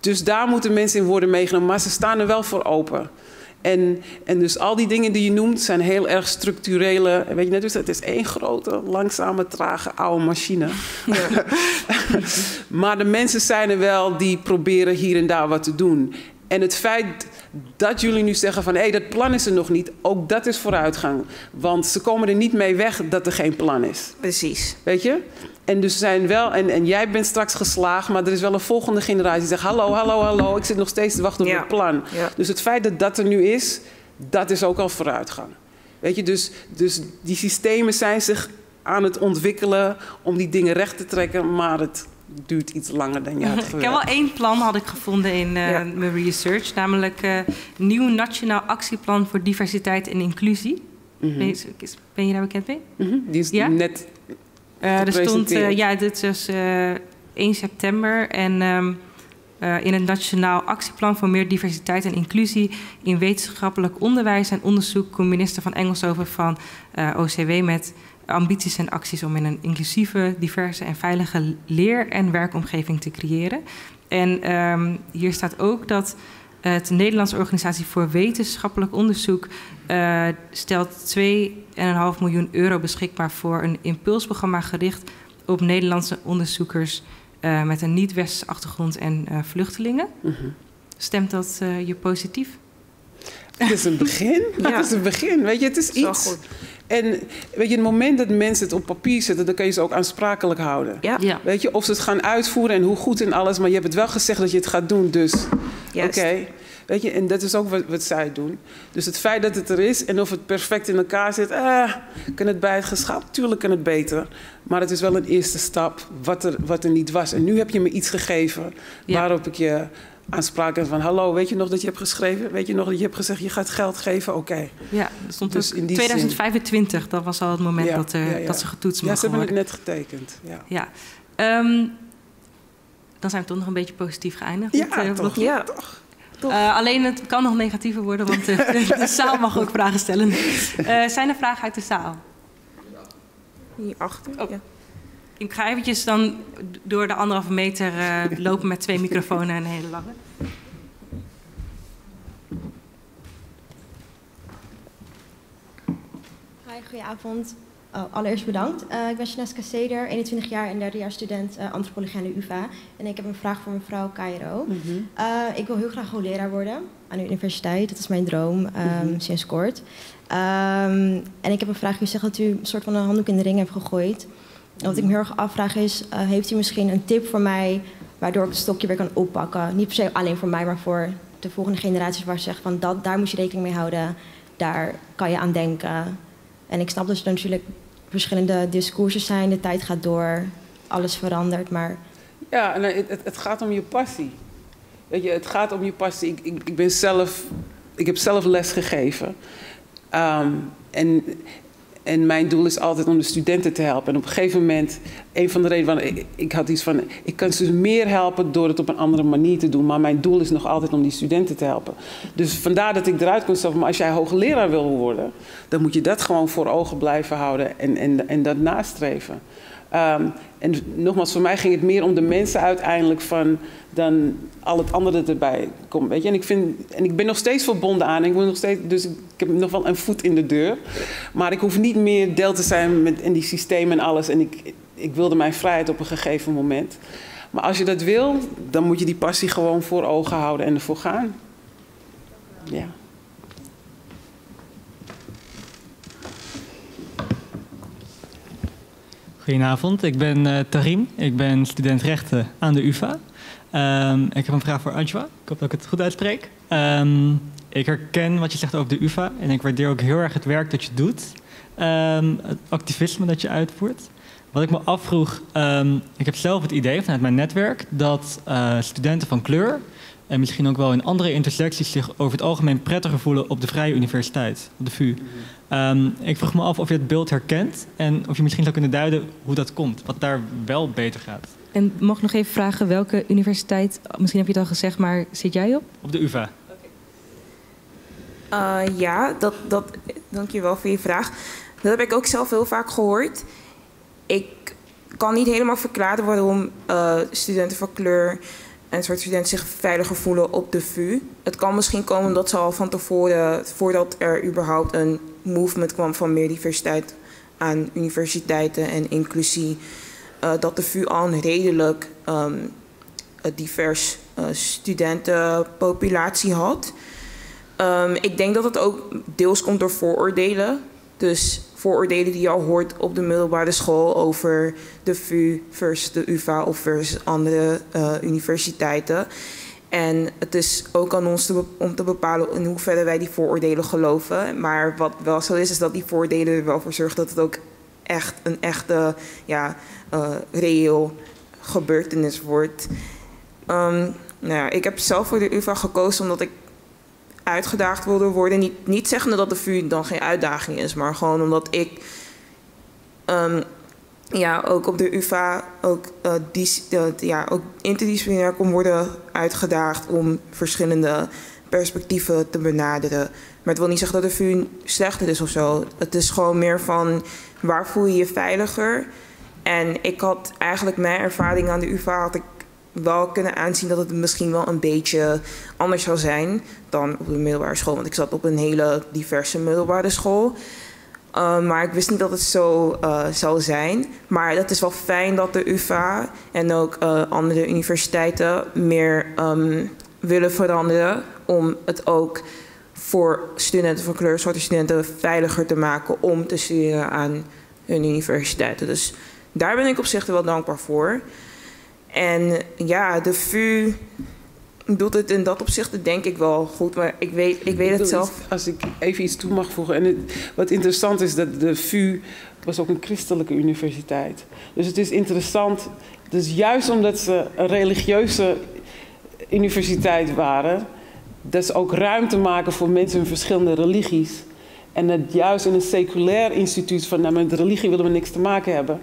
Dus daar moeten mensen in worden meegenomen. Maar ze staan er wel voor open. En, en dus al die dingen die je noemt zijn heel erg structurele. Weet je net, dus het is één grote, langzame, trage, oude machine. Ja. maar de mensen zijn er wel die proberen hier en daar wat te doen. En het feit dat jullie nu zeggen van hé, hey, dat plan is er nog niet, ook dat is vooruitgang. Want ze komen er niet mee weg dat er geen plan is. Precies. Weet je? En dus zijn wel, en, en jij bent straks geslaagd, maar er is wel een volgende generatie die zegt: Hallo, hallo, hallo, ik zit nog steeds te wachten op het plan. Dus het feit dat dat er nu is, dat is ook al vooruitgang. Weet je, dus, dus die systemen zijn zich aan het ontwikkelen om die dingen recht te trekken, maar het duurt iets langer dan je had Ik heb wel één plan had ik gevonden in uh, mijn research, namelijk uh, nieuw nationaal actieplan voor diversiteit en inclusie. Mm ben, je, ben, je, daar bekend mee? Mm -hmm. Die is ja? net uh, er stond, ja, dit is 1 september en um, in het Nationaal Actieplan voor meer diversiteit en inclusie in wetenschappelijk onderwijs en onderzoek komt minister van Engelshoven van OCW met ambities en acties om in een inclusieve, diverse en veilige leer- en werkomgeving te creëren. En um, hier staat ook dat het Nederlandse Organisatie voor Wetenschappelijk Onderzoek uh, stelt 2,5 miljoen euro beschikbaar voor een impulsprogramma gericht op Nederlandse onderzoekers uh, met een niet-westerse achtergrond en uh, vluchtelingen. Mm -hmm. Stemt dat je positief? Het is een begin. ja. Het is een begin. Weet je, het is iets. Goed. En weet je, het moment dat mensen het op papier zetten, dan kan je ze ook aansprakelijk houden. Ja. Weet je, of ze het gaan uitvoeren en hoe goed en alles, maar je hebt het wel gezegd dat je het gaat doen, dus oké. Weet je, en dat is ook wat, wat, zij doen. Dus het feit dat het er is en of het perfect in elkaar zit, eh, kan het bij het geschapt? Tuurlijk kan het beter. Maar het is wel een eerste stap wat er, wat er niet was. En nu heb je me iets gegeven waarop ik je aanspraken van hallo, weet je nog dat je hebt geschreven? Weet je nog dat je hebt gezegd je gaat geld geven? Oké. Ja, dat stond Dus ook in die 2025, dat was al het moment Ja, dat, er, ja, ja. dat ze getoetst Ja, mogen ze hebben het net getekend. Ja, Ja. Ehm, dan zijn we toch nog een beetje positief geëindigd. ja eh, toch? Ja. toch? Eh, alleen het kan nog negatiever worden, want de, de, de zaal mag ook vragen stellen. Eh, zijn er vragen uit de zaal? Hierachter. Oh. Ja. Ik ga eventjes dan door de anderhalve meter eh, lopen met twee microfoons en een hele lange. Hi, goedenavond. Oh, allereerst bedankt. Eh, ik ben Shaneska Seder, 21 jaar en derdejaars student eh, antropologie aan de UvA. En ik heb een vraag voor mevrouw Cairo. Mhm. Eh, ik wil heel graag hoogleraar worden aan de universiteit. Dat is mijn droom ehm, Mhm. sinds kort. Ehm, en ik heb een vraag. U zegt dat u een soort van een handdoek in de ring hebt gegooid. Wat ik me heel erg afvraag is, eh, heeft u misschien een tip voor mij... waardoor ik het stokje weer kan oppakken? Niet per se alleen voor mij, maar voor de volgende generaties... waar ze zeggen van dat, daar moet je rekening mee houden. Daar kan je aan denken. En ik snap dat er natuurlijk verschillende discoursen zijn. De tijd gaat door, alles verandert. Maar Ja, het, het, het gaat om je passie. Weet je, het gaat om je passie. Ik, ik, ik ben zelf, ik heb zelf les gegeven. Ehm, en, en mijn doel is altijd om de studenten te helpen. En op een gegeven moment, een van de redenen, ik, ik had iets van, ik kan ze meer helpen door het op een andere manier te doen. Maar mijn doel is nog altijd om die studenten te helpen. Dus vandaar dat ik eruit kon stappen. Maar als jij hoogleraar wil worden, dan moet je dat gewoon voor ogen blijven houden en, en, en dat nastreven. Ehm, en nogmaals, voor mij ging het meer om de mensen uiteindelijk van dan al het andere erbij komt. Weet je? En, ik vind, en ik ben nog steeds verbonden aan. Ik ben nog steeds, dus ik heb nog wel een voet in de deur. Maar ik hoef niet meer deel te zijn met in die systemen en alles. En ik, ik wilde mijn vrijheid op een gegeven moment. Maar als je dat wil, dan moet je die passie gewoon voor ogen houden en ervoor gaan. Ja. Goedenavond, ik ben eh, Tarim. Ik ben student rechten aan de UvA. Ehm, ik heb een vraag voor Ajwa. Ik hoop dat ik het goed uitspreek. Ehm, ik herken wat je zegt over de UvA en ik waardeer ook heel erg het werk dat je doet. Ehm, het activisme dat je uitvoert. Wat ik me afvroeg, ik heb zelf het idee vanuit mijn netwerk dat eh, studenten van kleur en misschien ook wel in andere intersecties zich over het algemeen prettiger voelen op de Vrije Universiteit, op de VU. Ehm, ik vroeg me af of je het beeld herkent en of je misschien zou kunnen duiden hoe dat komt, wat daar wel beter gaat. En mag ik nog even vragen welke universiteit, misschien heb je het al gezegd, maar zit jij op? Op de UvA. Uh, ja, dat, dat, dankjewel voor je vraag. Dat heb ik ook zelf heel vaak gehoord. Ik kan niet helemaal verklaren waarom uh, studenten van kleur en soort studenten zich veiliger voelen op de VU. Het kan misschien komen omdat ze al van tevoren, voordat er überhaupt een movement kwam van meer diversiteit aan universiteiten en inclusie, uh, dat de VU al een redelijk um, divers uh, studentenpopulatie had. Um, ik denk dat het ook deels komt door vooroordelen. Dus vooroordelen die je al hoort op de middelbare school over de VU versus de UvA of versus andere uh, universiteiten. En het is ook aan ons om te bepalen in hoeverre wij die vooroordelen geloven. Maar wat wel zo is, is dat die vooroordelen er wel voor zorgen dat het ook echt een echte, ja, uh, reëel gebeurtenis wordt. Um, nou ja, ik heb zelf voor de UvA gekozen omdat ik uitgedaagd wilde worden. Niet, niet zeggende dat de VU dan geen uitdaging is, maar gewoon omdat ik um, ja, ook op de UvA ook, uh, dis, ja, ook interdisciplinair kon worden uitgedaagd om verschillende perspectieven te benaderen. Maar het wil niet zeggen dat de VU slechter is of zo. Het is gewoon meer van waar voel je je veiliger? En ik had eigenlijk mijn ervaring aan de UvA had ik wel kunnen aanzien dat het misschien wel een beetje anders zou zijn dan op de middelbare school. Want ik zat op een hele diverse middelbare school. Uh, maar ik wist niet dat het zo uh, zou zijn. Maar het is wel fijn dat de UvA en ook uh, andere universiteiten meer um, willen veranderen. Om het ook voor studenten van kleur, zwarte studenten, veiliger te maken om te studeren aan hun universiteiten. Dus daar ben ik op zich wel dankbaar voor. En ja, de VU doet het in dat opzicht denk ik wel goed. Maar ik weet, ik weet het zelf. Als ik even iets toe mag voegen. En het, wat interessant is dat de VU was ook een christelijke universiteit. Dus het is interessant. Dus juist omdat ze een religieuze universiteit waren, dat ze ook ruimte maken voor mensen met verschillende religies. En dat juist in een seculair instituut van nou, met religie willen we niks te maken hebben.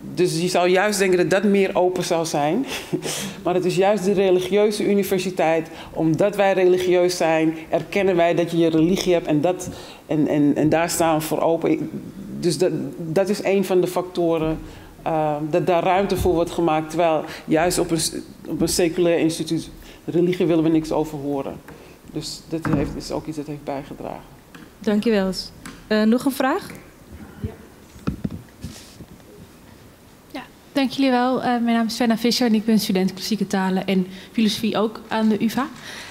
Dus je zou juist denken dat dat meer open zou zijn. Maar het is juist de religieuze universiteit. Omdat wij religieus zijn, erkennen wij dat je je religie hebt en, dat, en, en, en daar staan we voor open. Dus dat, dat is een van de factoren uh, dat daar ruimte voor wordt gemaakt. Terwijl juist op een, op een seculair instituut, religie willen we niks over horen. Dus dat heeft, is ook iets dat heeft bijgedragen. Dankjewel. Uh, nog een vraag? Dank jullie wel. Uh, mijn naam is Svenna Visser en ik ben student klassieke talen en filosofie ook aan de UvA.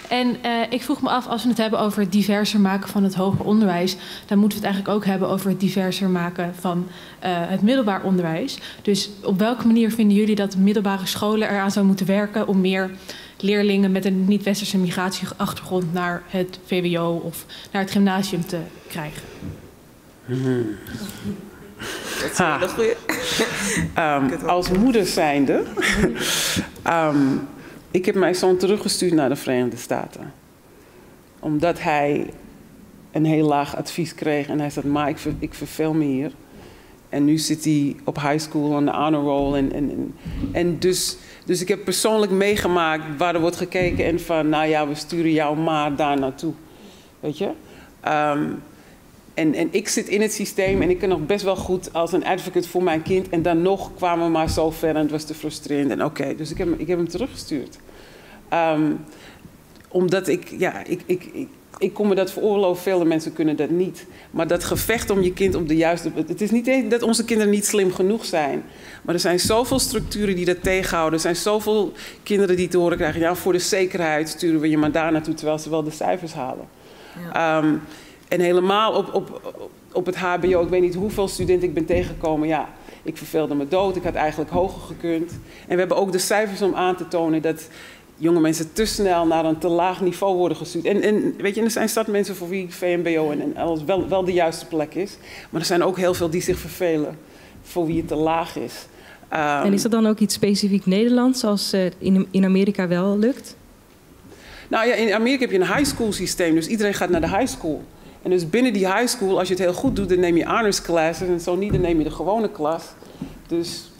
En uh, ik vroeg me af, als we het hebben over het diverser maken van het hoger onderwijs, dan moeten we het eigenlijk ook hebben over het diverser maken van uh, het middelbaar onderwijs. Dus op welke manier vinden jullie dat middelbare scholen eraan zouden moeten werken om meer leerlingen met een niet-westerse migratieachtergrond naar het VWO of naar het gymnasium te krijgen? Hmm. Dat is een hele goeie. um, als moeder zijnde. um, ik heb mijn zoon teruggestuurd naar de Verenigde Staten. Omdat hij een heel laag advies kreeg en hij zei: Maar ik, ver, ik verveel me hier. En nu zit hij op high school aan de honor roll. En, en, en, en dus, dus ik heb persoonlijk meegemaakt waar er wordt gekeken en van, nou ja, we sturen jou maar daar naartoe. Weet je? Um, en, en ik zit in het systeem en ik kan nog best wel goed als een advocate voor mijn kind. En dan nog kwamen we maar zo ver en het was te frustrerend. En oké, okay, dus ik heb, ik heb hem teruggestuurd. Um, omdat ik, ja, ik, ik, ik, ik kon me dat veroorloven, vele mensen kunnen dat niet. Maar dat gevecht om je kind op de juiste... Het is niet dat onze kinderen niet slim genoeg zijn. Maar er zijn zoveel structuren die dat tegenhouden. Er zijn zoveel kinderen die te horen krijgen... ja, voor de zekerheid sturen we je maar daar naartoe... terwijl ze wel de cijfers halen. Ja. Um, en helemaal op, op, op het HBO, ik weet niet hoeveel studenten ik ben tegengekomen. Ja, ik verveelde me dood, ik had eigenlijk hoger gekund. En we hebben ook de cijfers om aan te tonen dat jonge mensen te snel naar een te laag niveau worden gestuurd. En, en weet je, er zijn stadmensen voor wie VMBO en, en alles wel, wel de juiste plek is. Maar er zijn ook heel veel die zich vervelen voor wie het te laag is. Um, en is dat dan ook iets specifiek Nederlands, zoals uh, in, in Amerika wel lukt? Nou ja, in Amerika heb je een high school systeem, dus iedereen gaat naar de high school. En dus binnen die high school, als je het heel goed doet, dan neem je honors classes. En zo niet, dan neem je de gewone klas. Dus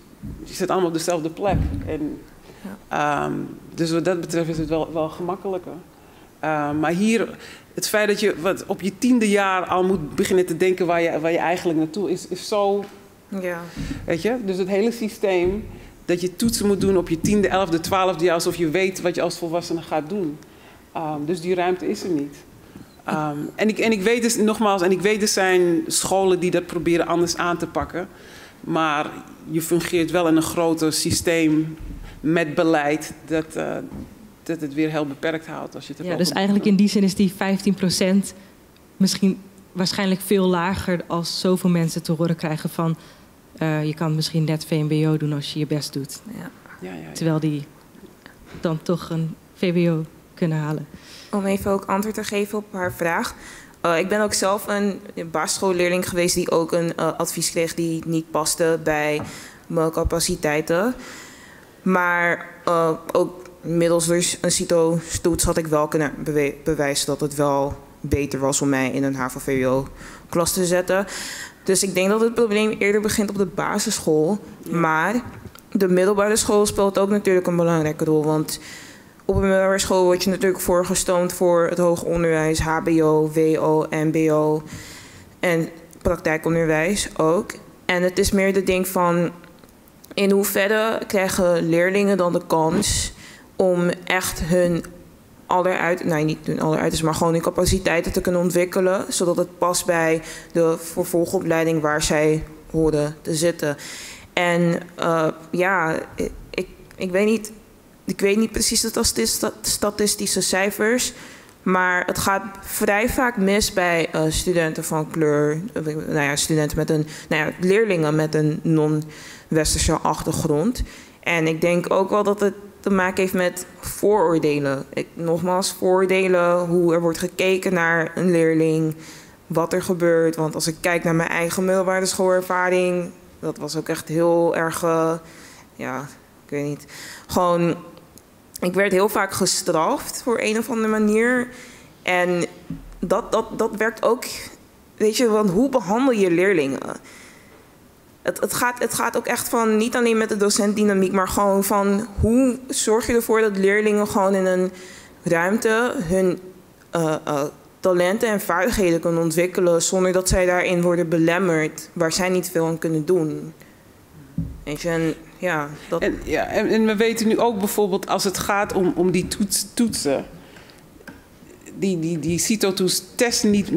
je zit allemaal op dezelfde plek. En, um, dus wat dat betreft is het wel, wel gemakkelijker. Um, maar hier, het feit dat je wat, op je tiende jaar al moet beginnen te denken waar je, waar je eigenlijk naartoe is, is zo. Ja. Weet je? Dus het hele systeem dat je toetsen moet doen op je tiende, elfde, twaalfde jaar, alsof je weet wat je als volwassene gaat doen. Um, dus die ruimte is er niet. Um, en, ik, en ik weet dus, nogmaals, en ik weet er zijn scholen die dat proberen anders aan te pakken. Maar je fungeert wel in een groter systeem met beleid dat, uh, dat het weer heel beperkt houdt. Als je het ja, dus eigenlijk in die zin is die 15% misschien waarschijnlijk veel lager als zoveel mensen te horen krijgen van uh, je kan misschien net VMBO doen als je je best doet. Ja. Ja, ja, Terwijl die dan toch een VWO kunnen halen om even ook antwoord te geven op haar vraag. Uh, ik ben ook zelf een basisschoolleerling geweest die ook een uh, advies kreeg die niet paste bij mijn capaciteiten. Maar uh, ook middels dus een CITO-stoets had ik wel kunnen bewe bewijzen dat het wel beter was om mij in een HAVO-VWO-klas te zetten. Dus ik denk dat het probleem eerder begint op de basisschool. Ja. Maar de middelbare school speelt ook natuurlijk een belangrijke rol. Want op een middelbare school word je natuurlijk voorgestoomd voor het hoger onderwijs, HBO, WO, MBO en praktijkonderwijs ook. En het is meer de ding van in hoeverre krijgen leerlingen dan de kans om echt hun alleruit, nee niet hun alleruit, maar gewoon hun capaciteiten te kunnen ontwikkelen, zodat het past bij de vervolgopleiding waar zij horen te zitten. En uh, ja, ik, ik weet niet, ik weet niet precies de statistische cijfers. Maar het gaat vrij vaak mis bij uh, studenten van kleur. Nou ja, studenten met een. Nou ja, leerlingen met een non-westerse achtergrond. En ik denk ook wel dat het te maken heeft met vooroordelen. Ik, nogmaals, vooroordelen, hoe er wordt gekeken naar een leerling, wat er gebeurt. Want als ik kijk naar mijn eigen middelbare schoolervaring, dat was ook echt heel erg. Uh, ja, ik weet niet. Gewoon ik werd heel vaak gestraft voor een of andere manier. En dat, dat, dat werkt ook, weet je, want hoe behandel je leerlingen? Het, het, gaat, het gaat ook echt van niet alleen met de docentdynamiek, maar gewoon van hoe zorg je ervoor dat leerlingen gewoon in een ruimte hun uh, uh, talenten en vaardigheden kunnen ontwikkelen zonder dat zij daarin worden belemmerd waar zij niet veel aan kunnen doen. Weet je, ja, dat... En, ja, en, en, we weten nu ook bijvoorbeeld als het gaat om, om die toets, toetsen. Die, die, die CITO-toets testen niet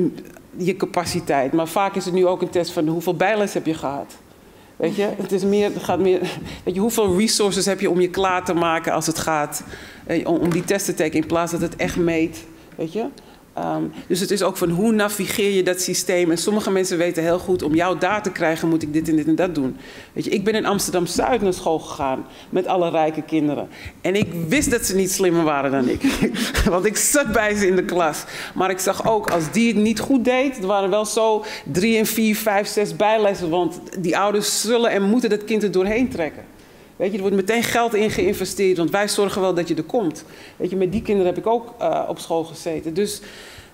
je capaciteit, maar vaak is het nu ook een test van hoeveel bijles heb je gehad. Weet je, het, is meer, gaat meer. Weet je, hoeveel resources heb je om je klaar te maken als het gaat eh, om, om die test te tekenen, in plaats dat het echt meet. Weet je? Um, dus het is ook van hoe navigeer je dat systeem. En sommige mensen weten heel goed, om jou daar te krijgen moet ik dit en dit en dat doen. Weet je, ik ben in Amsterdam-Zuid naar school gegaan met alle rijke kinderen. En ik wist dat ze niet slimmer waren dan ik. Want ik zat bij ze in de klas. Maar ik zag ook, als die het niet goed deed, er waren wel zo drie en vier, vijf, zes bijlessen. Want die ouders zullen en moeten dat kind er doorheen trekken. Weet je, er wordt meteen geld in geïnvesteerd, want wij zorgen wel dat je er komt. Weet je, met die kinderen heb ik ook uh, op school gezeten. Dus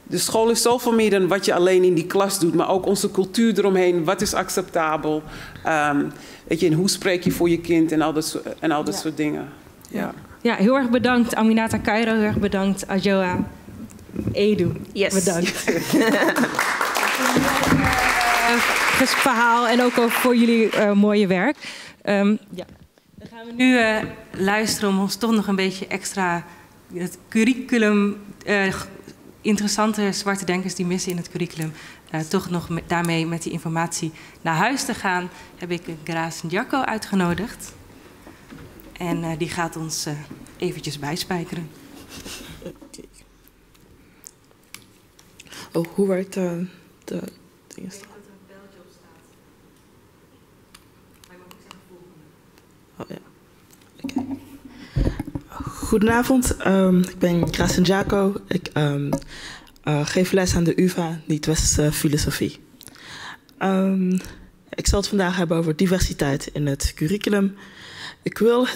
de school is zoveel meer dan wat je alleen in die klas doet, maar ook onze cultuur eromheen. Wat is acceptabel? Um, weet je, en hoe spreek je voor je kind en al dat, en al dat ja. soort dingen. Ja. ja, heel erg bedankt Aminata Cairo, heel erg bedankt Ajoa Edu. Yes. Bedankt. Het verhaal en ook voor jullie uh, mooie werk. Um, ja. Dan gaan we nu uh, luisteren om ons toch nog een beetje extra het curriculum, uh, interessante zwarte denkers die missen in het curriculum, uh, toch nog daarmee met die informatie naar huis te gaan, heb ik Grace Giaco uitgenodigd. En die gaat ons eventjes bijspijkeren. Oh, hoe werkt de, dingen? Oh ja. Goedenavond, um, ik ben Krasen Jaco. Ik um, uh, geef les aan de UvA, niet-westerse filosofie. Um, ik zal het vandaag hebben over diversiteit in het curriculum. Ik wil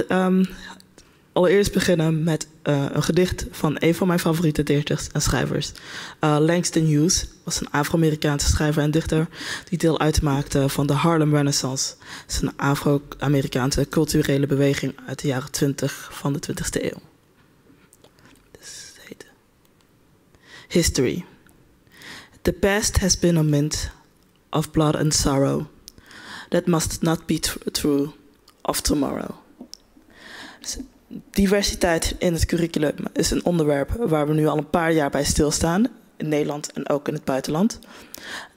allereerst beginnen met uh, een gedicht van een van mijn favoriete dichters en schrijvers. Uh, Langston Hughes was een Afro-Amerikaanse schrijver en dichter die deel uitmaakte van de Harlem Renaissance. Is een Afro-Amerikaanse culturele beweging uit de jaren 20 van de 20e eeuw. Dus heet History. The past has been a mint of blood and sorrow. That must not be true of tomorrow diversiteit in het curriculum is een onderwerp waar we nu al een paar jaar bij stilstaan. In Nederland en ook in het buitenland.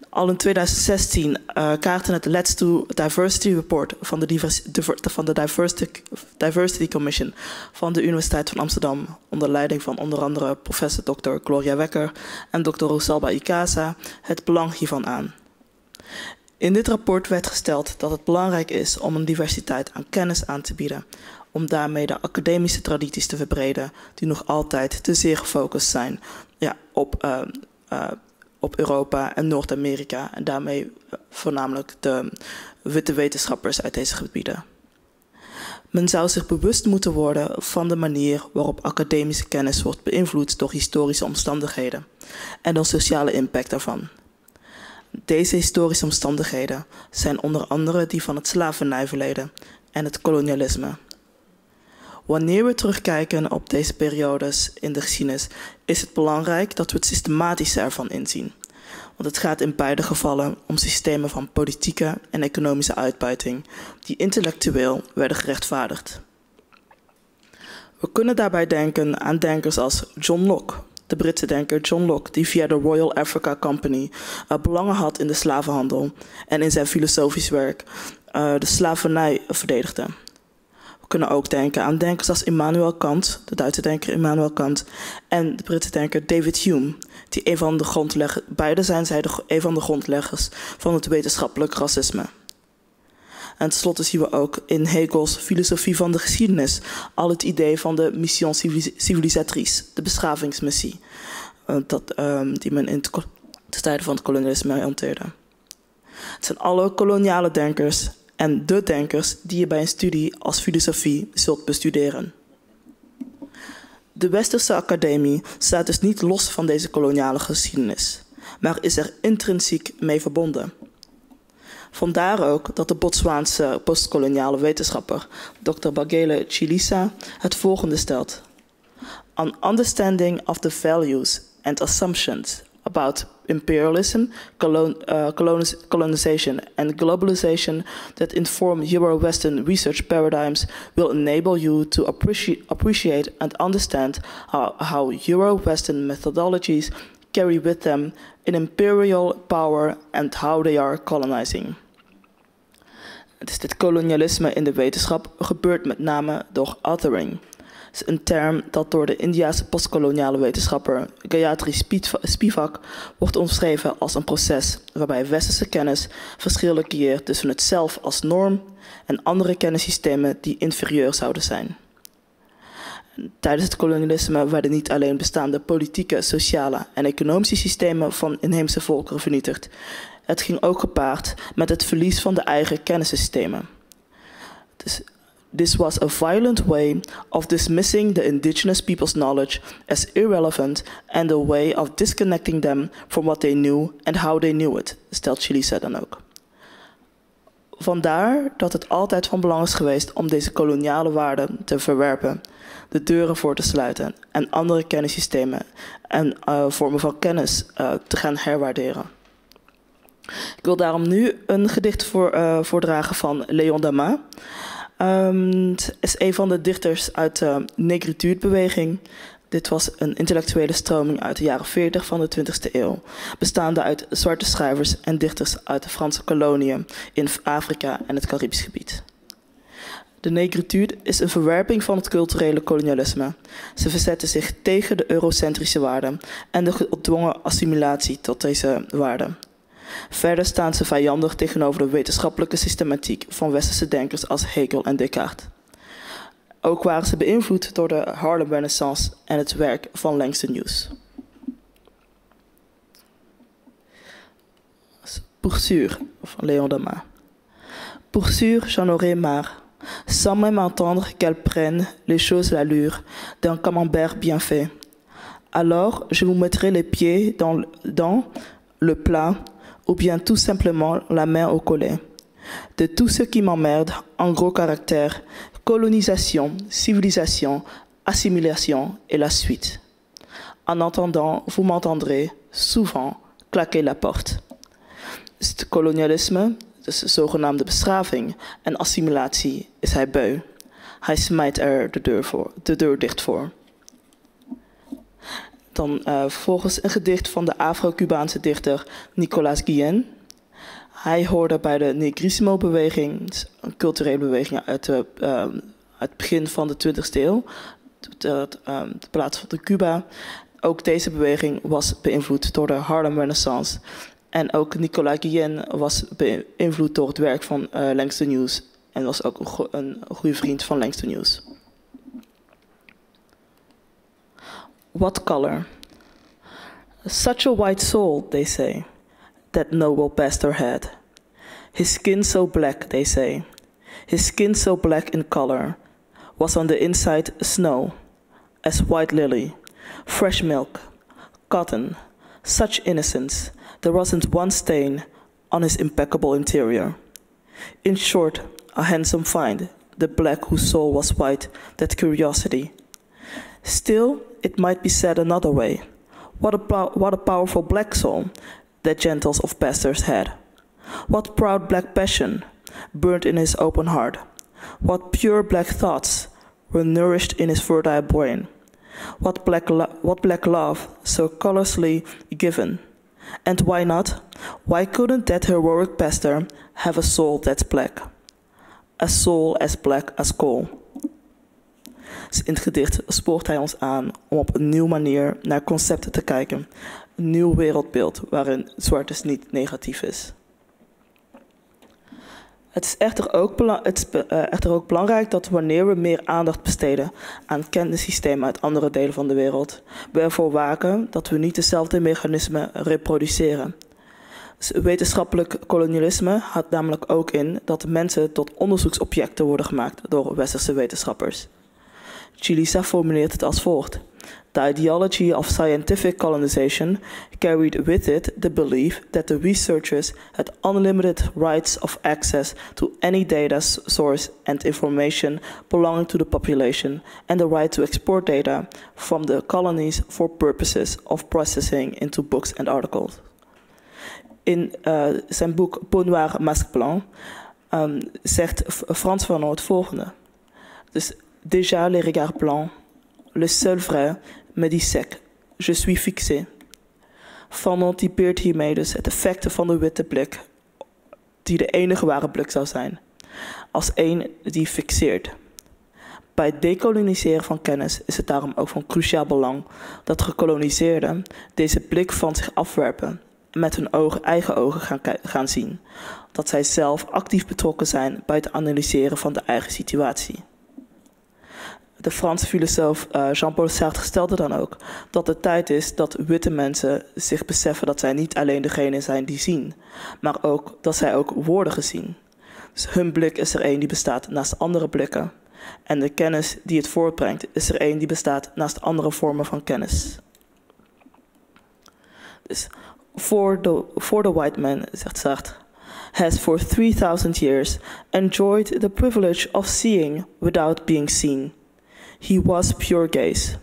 Al in 2016 uh, kaarten het Let's Do Diversity Report van de, van de Diversity, Diversity Commission van de Universiteit van Amsterdam. Onder leiding van onder andere professor Dr. Gloria Wekker en Dr. Rosalba Ikasa het belang hiervan aan. In dit rapport werd gesteld dat het belangrijk is om een diversiteit aan kennis aan te bieden, om daarmee de academische tradities te verbreden, die nog altijd te zeer gefocust zijn ja, op, uh, uh, op Europa en Noord-Amerika en daarmee uh, voornamelijk de witte wetenschappers uit deze gebieden. Men zou zich bewust moeten worden van de manier waarop academische kennis wordt beïnvloed door historische omstandigheden en de sociale impact daarvan. Deze historische omstandigheden zijn onder andere die van het slavernijverleden en het kolonialisme. Wanneer we terugkijken op deze periodes in de geschiedenis, is het belangrijk dat we het systematische ervan inzien. Want het gaat in beide gevallen om systemen van politieke en economische uitbuiting die intellectueel werden gerechtvaardigd. We kunnen daarbij denken aan denkers als John Locke, de Britse denker John Locke, die via de Royal Africa Company uh, belangen had in de slavenhandel en in zijn filosofisch werk uh, de slavernij verdedigde. Kunnen ook denken aan denkers als Immanuel Kant, de Duitse denker Immanuel Kant, en de Britse denker David Hume, die een van de grondleggers, beide zijn zij de, een van de grondleggers van het wetenschappelijk racisme. En tenslotte zien we ook in Hegels filosofie van de geschiedenis al het idee van de mission civilisatrice, de beschavingsmissie, uh, dat, um, die men in de tijden van het kolonialisme hanteerde. Het zijn alle koloniale denkers en de denkers die je bij een studie als filosofie zult bestuderen. De Westerse Academie staat dus niet los van deze koloniale geschiedenis, maar is er intrinsiek mee verbonden. Vandaar ook dat de Botswaanse postkoloniale wetenschapper Dr. Bagele Chilisa het volgende stelt. An understanding of the values and assumptions about imperialism, colon, uh, colonization, and globalization that inform Euro Western research paradigms will enable you to appreciate, appreciate and understand how, how Euro Western methodologies carry with them an imperial power and how they are colonizing. Dus dit kolonialisme in de wetenschap gebeurt met name door. Is een term dat door de Indiase postkoloniale wetenschapper Gayatri Spivak wordt omschreven als een proces waarbij westerse kennis verschillen creëert tussen het zelf als norm en andere kennissystemen die inferieur zouden zijn. Tijdens het kolonialisme werden niet alleen bestaande politieke, sociale en economische systemen van inheemse volkeren vernietigd. Het ging ook gepaard met het verlies van de eigen kennissystemen. Dus This was a violent way of dismissing the indigenous people's knowledge as irrelevant and a way of disconnecting them from what they knew and how they knew it, stelt Chilisa dan ook. Vandaar dat het altijd van belang is geweest om deze koloniale waarden te verwerpen, de deuren voor te sluiten en andere kennissystemen en uh, vormen van kennis uh, te gaan herwaarderen. Ik wil daarom nu een gedicht voor, uh, voordragen van Leon Damas. Het is een van de dichters uit de negritude-beweging. Dit was een intellectuele stroming uit de jaren 40 van de 20e eeuw, bestaande uit zwarte schrijvers en dichters uit de Franse koloniën in Afrika en het Caribisch gebied. De negritude is een verwerping van het culturele kolonialisme. Ze verzetten zich tegen de eurocentrische waarden en de gedwongen assimilatie tot deze waarden. Verder staan ze vijandig tegenover de wetenschappelijke systematiek van westerse denkers als Hegel en Descartes. Ook waren ze beïnvloed door de Harlem Renaissance en het werk van Langston Hughes. Pour sûr, van Léon Damas. Pour sûr, j'en marre, sans même entendre qu'elle prenne les choses l'allure d'un camembert bien fait. Alors, je vous mettrai les pieds dans, dans le plat ou bien tout simplement la main au collet. De tout ce qui m'emmerde, en gros caractère, colonisation, civilisation, assimilation et la suite. En entendant, vous m'entendrez souvent claquer la porte. Het kolonialisme, dus de zogenaamde beschaving en assimilatie, is hij beu. Hij smijt er de deur, voor, de deur dicht voor. Dan uh, vervolgens een gedicht van de Afro-Cubaanse dichter Nicolas Guillen. Hij hoorde bij de Negrissimo-beweging, een culturele beweging uh, uit het begin van de 20e eeuw, de, uh, de plaats van de Cuba. Ook deze beweging was beïnvloed door de Harlem Renaissance. En ook Nicolas Guillen was beïnvloed door het werk van uh, Langston Hughes en was ook een, een goede vriend van Langston Hughes. What color? Such a white soul, they say, that noble pastor had. His skin so black, they say, his skin so black in color, was on the inside snow, as white lily, fresh milk, cotton, such innocence, there wasn't one stain on his impeccable interior. In short, a handsome find, the black whose soul was white, that curiosity. Still, it might be said another way. What a, what a powerful black soul that Gentles of pastors had. What proud black passion burned in his open heart. What pure black thoughts were nourished in his fertile brain. What black, what black love so colorlessly given. And why not? Why couldn't that heroic pastor have a soul that's black? A soul as black as coal. In het gedicht spoort hij ons aan om op een nieuwe manier naar concepten te kijken. Een nieuw wereldbeeld waarin zwart dus niet negatief is. Het is echter ook, het is eh, echter ook belangrijk dat wanneer we meer aandacht besteden aan kennissystemen uit andere delen van de wereld, we ervoor waken dat we niet dezelfde mechanismen reproduceren. Dus wetenschappelijk kolonialisme houdt namelijk ook in dat mensen tot onderzoeksobjecten worden gemaakt door westerse wetenschappers. Chilisa formuleert het als volgt. The ideology of scientific colonization carried with it the belief that the researchers had unlimited rights of access to any data source and information belonging to the population, and the right to export data from the colonies for purposes of processing into books and articles. In uh, zijn boek Peau Noire Masque Blanc um, zegt Frans van het volgende. Dus, déjà les regards blancs, le seul vrai, me sec. Je suis fixé. Fanon typeert hiermee dus het effect van de witte blik, die de enige ware blik zou zijn, als een die fixeert. Bij het decoloniseren van kennis is het daarom ook van cruciaal belang dat gekoloniseerden deze blik van zich afwerpen en met hun eigen ogen gaan, gaan zien. Dat zij zelf actief betrokken zijn bij het analyseren van de eigen situatie. De Franse filosoof uh, Jean-Paul Sartre stelde dan ook dat het tijd is dat witte mensen zich beseffen dat zij niet alleen degene zijn die zien, maar ook dat zij ook worden gezien. Dus hun blik is er één die bestaat naast andere blikken. En de kennis die het voortbrengt is er één die bestaat naast andere vormen van kennis. Dus voor de, for the white man, zegt Sartre, has for 3000 years enjoyed the privilege of seeing without being seen. He was pure gaze.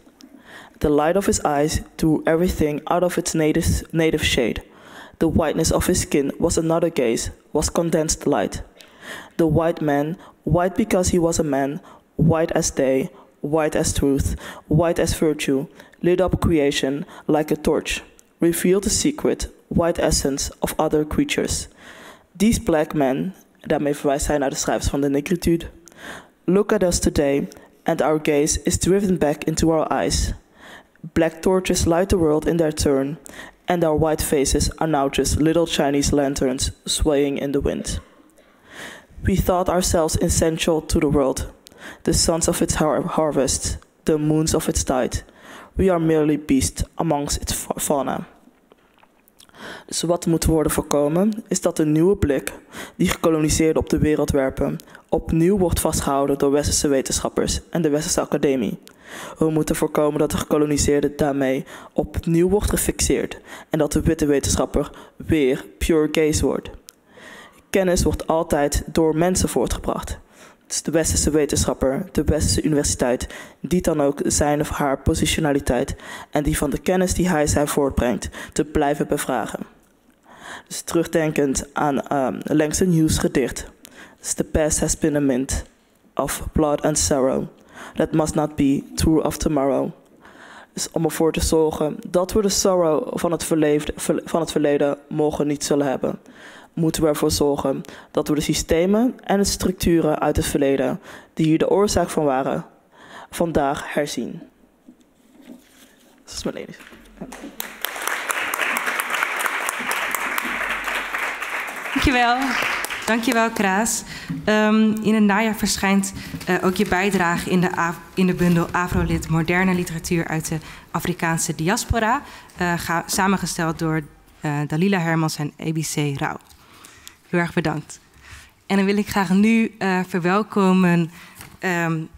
The light of his eyes drew everything out of its native, native shade. The whiteness of his skin was another gaze, was condensed light. The white man, white because he was a man, white as day, white as truth, white as virtue, lit up creation like a torch, revealed the secret, white essence of other creatures. These black men, daarmee verwijst hij naar de schrijvers van de Negritude, look at us today and our gaze is driven back into our eyes. Black torches light the world in their turn, and our white faces are now just little Chinese lanterns swaying in the wind. We thought ourselves essential to the world, the sons of its har harvest, the moons of its tide. We are merely beasts amongst its fauna. Dus wat moet worden voorkomen, is dat een nieuwe blik, die gekoloniseerden op de wereld werpen, opnieuw wordt vastgehouden door westerse wetenschappers en de westerse academie. We moeten voorkomen dat de gekoloniseerde daarmee opnieuw wordt gefixeerd en dat de witte wetenschapper weer pure gaze wordt. Kennis wordt altijd door mensen voortgebracht. De westerse wetenschapper, de westerse universiteit, dient dan ook zijn of haar positionaliteit en die van de kennis die hij zij voortbrengt te blijven bevragen. Dus terugdenkend aan um, Langston Hughes gedicht. The past has been a mint of blood and sorrow. That must not be true of tomorrow. Dus om ervoor te zorgen dat we de sorrow van het, verleden, van het verleden mogen niet zullen hebben moeten we ervoor zorgen dat we de systemen en de structuren uit het verleden, die hier de oorzaak van waren, vandaag herzien. Dat is mijn. Dankjewel. Dankjewel, Kraas. Um, in het najaar verschijnt uh, ook je bijdrage in de, in de bundel Afrolit Moderne Literatuur uit de Afrikaanse Diaspora. Uh, samengesteld door uh, Dalila Hermans en ABC Rauw. Heel erg bedankt. En dan wil ik graag nu uh, verwelkomen um,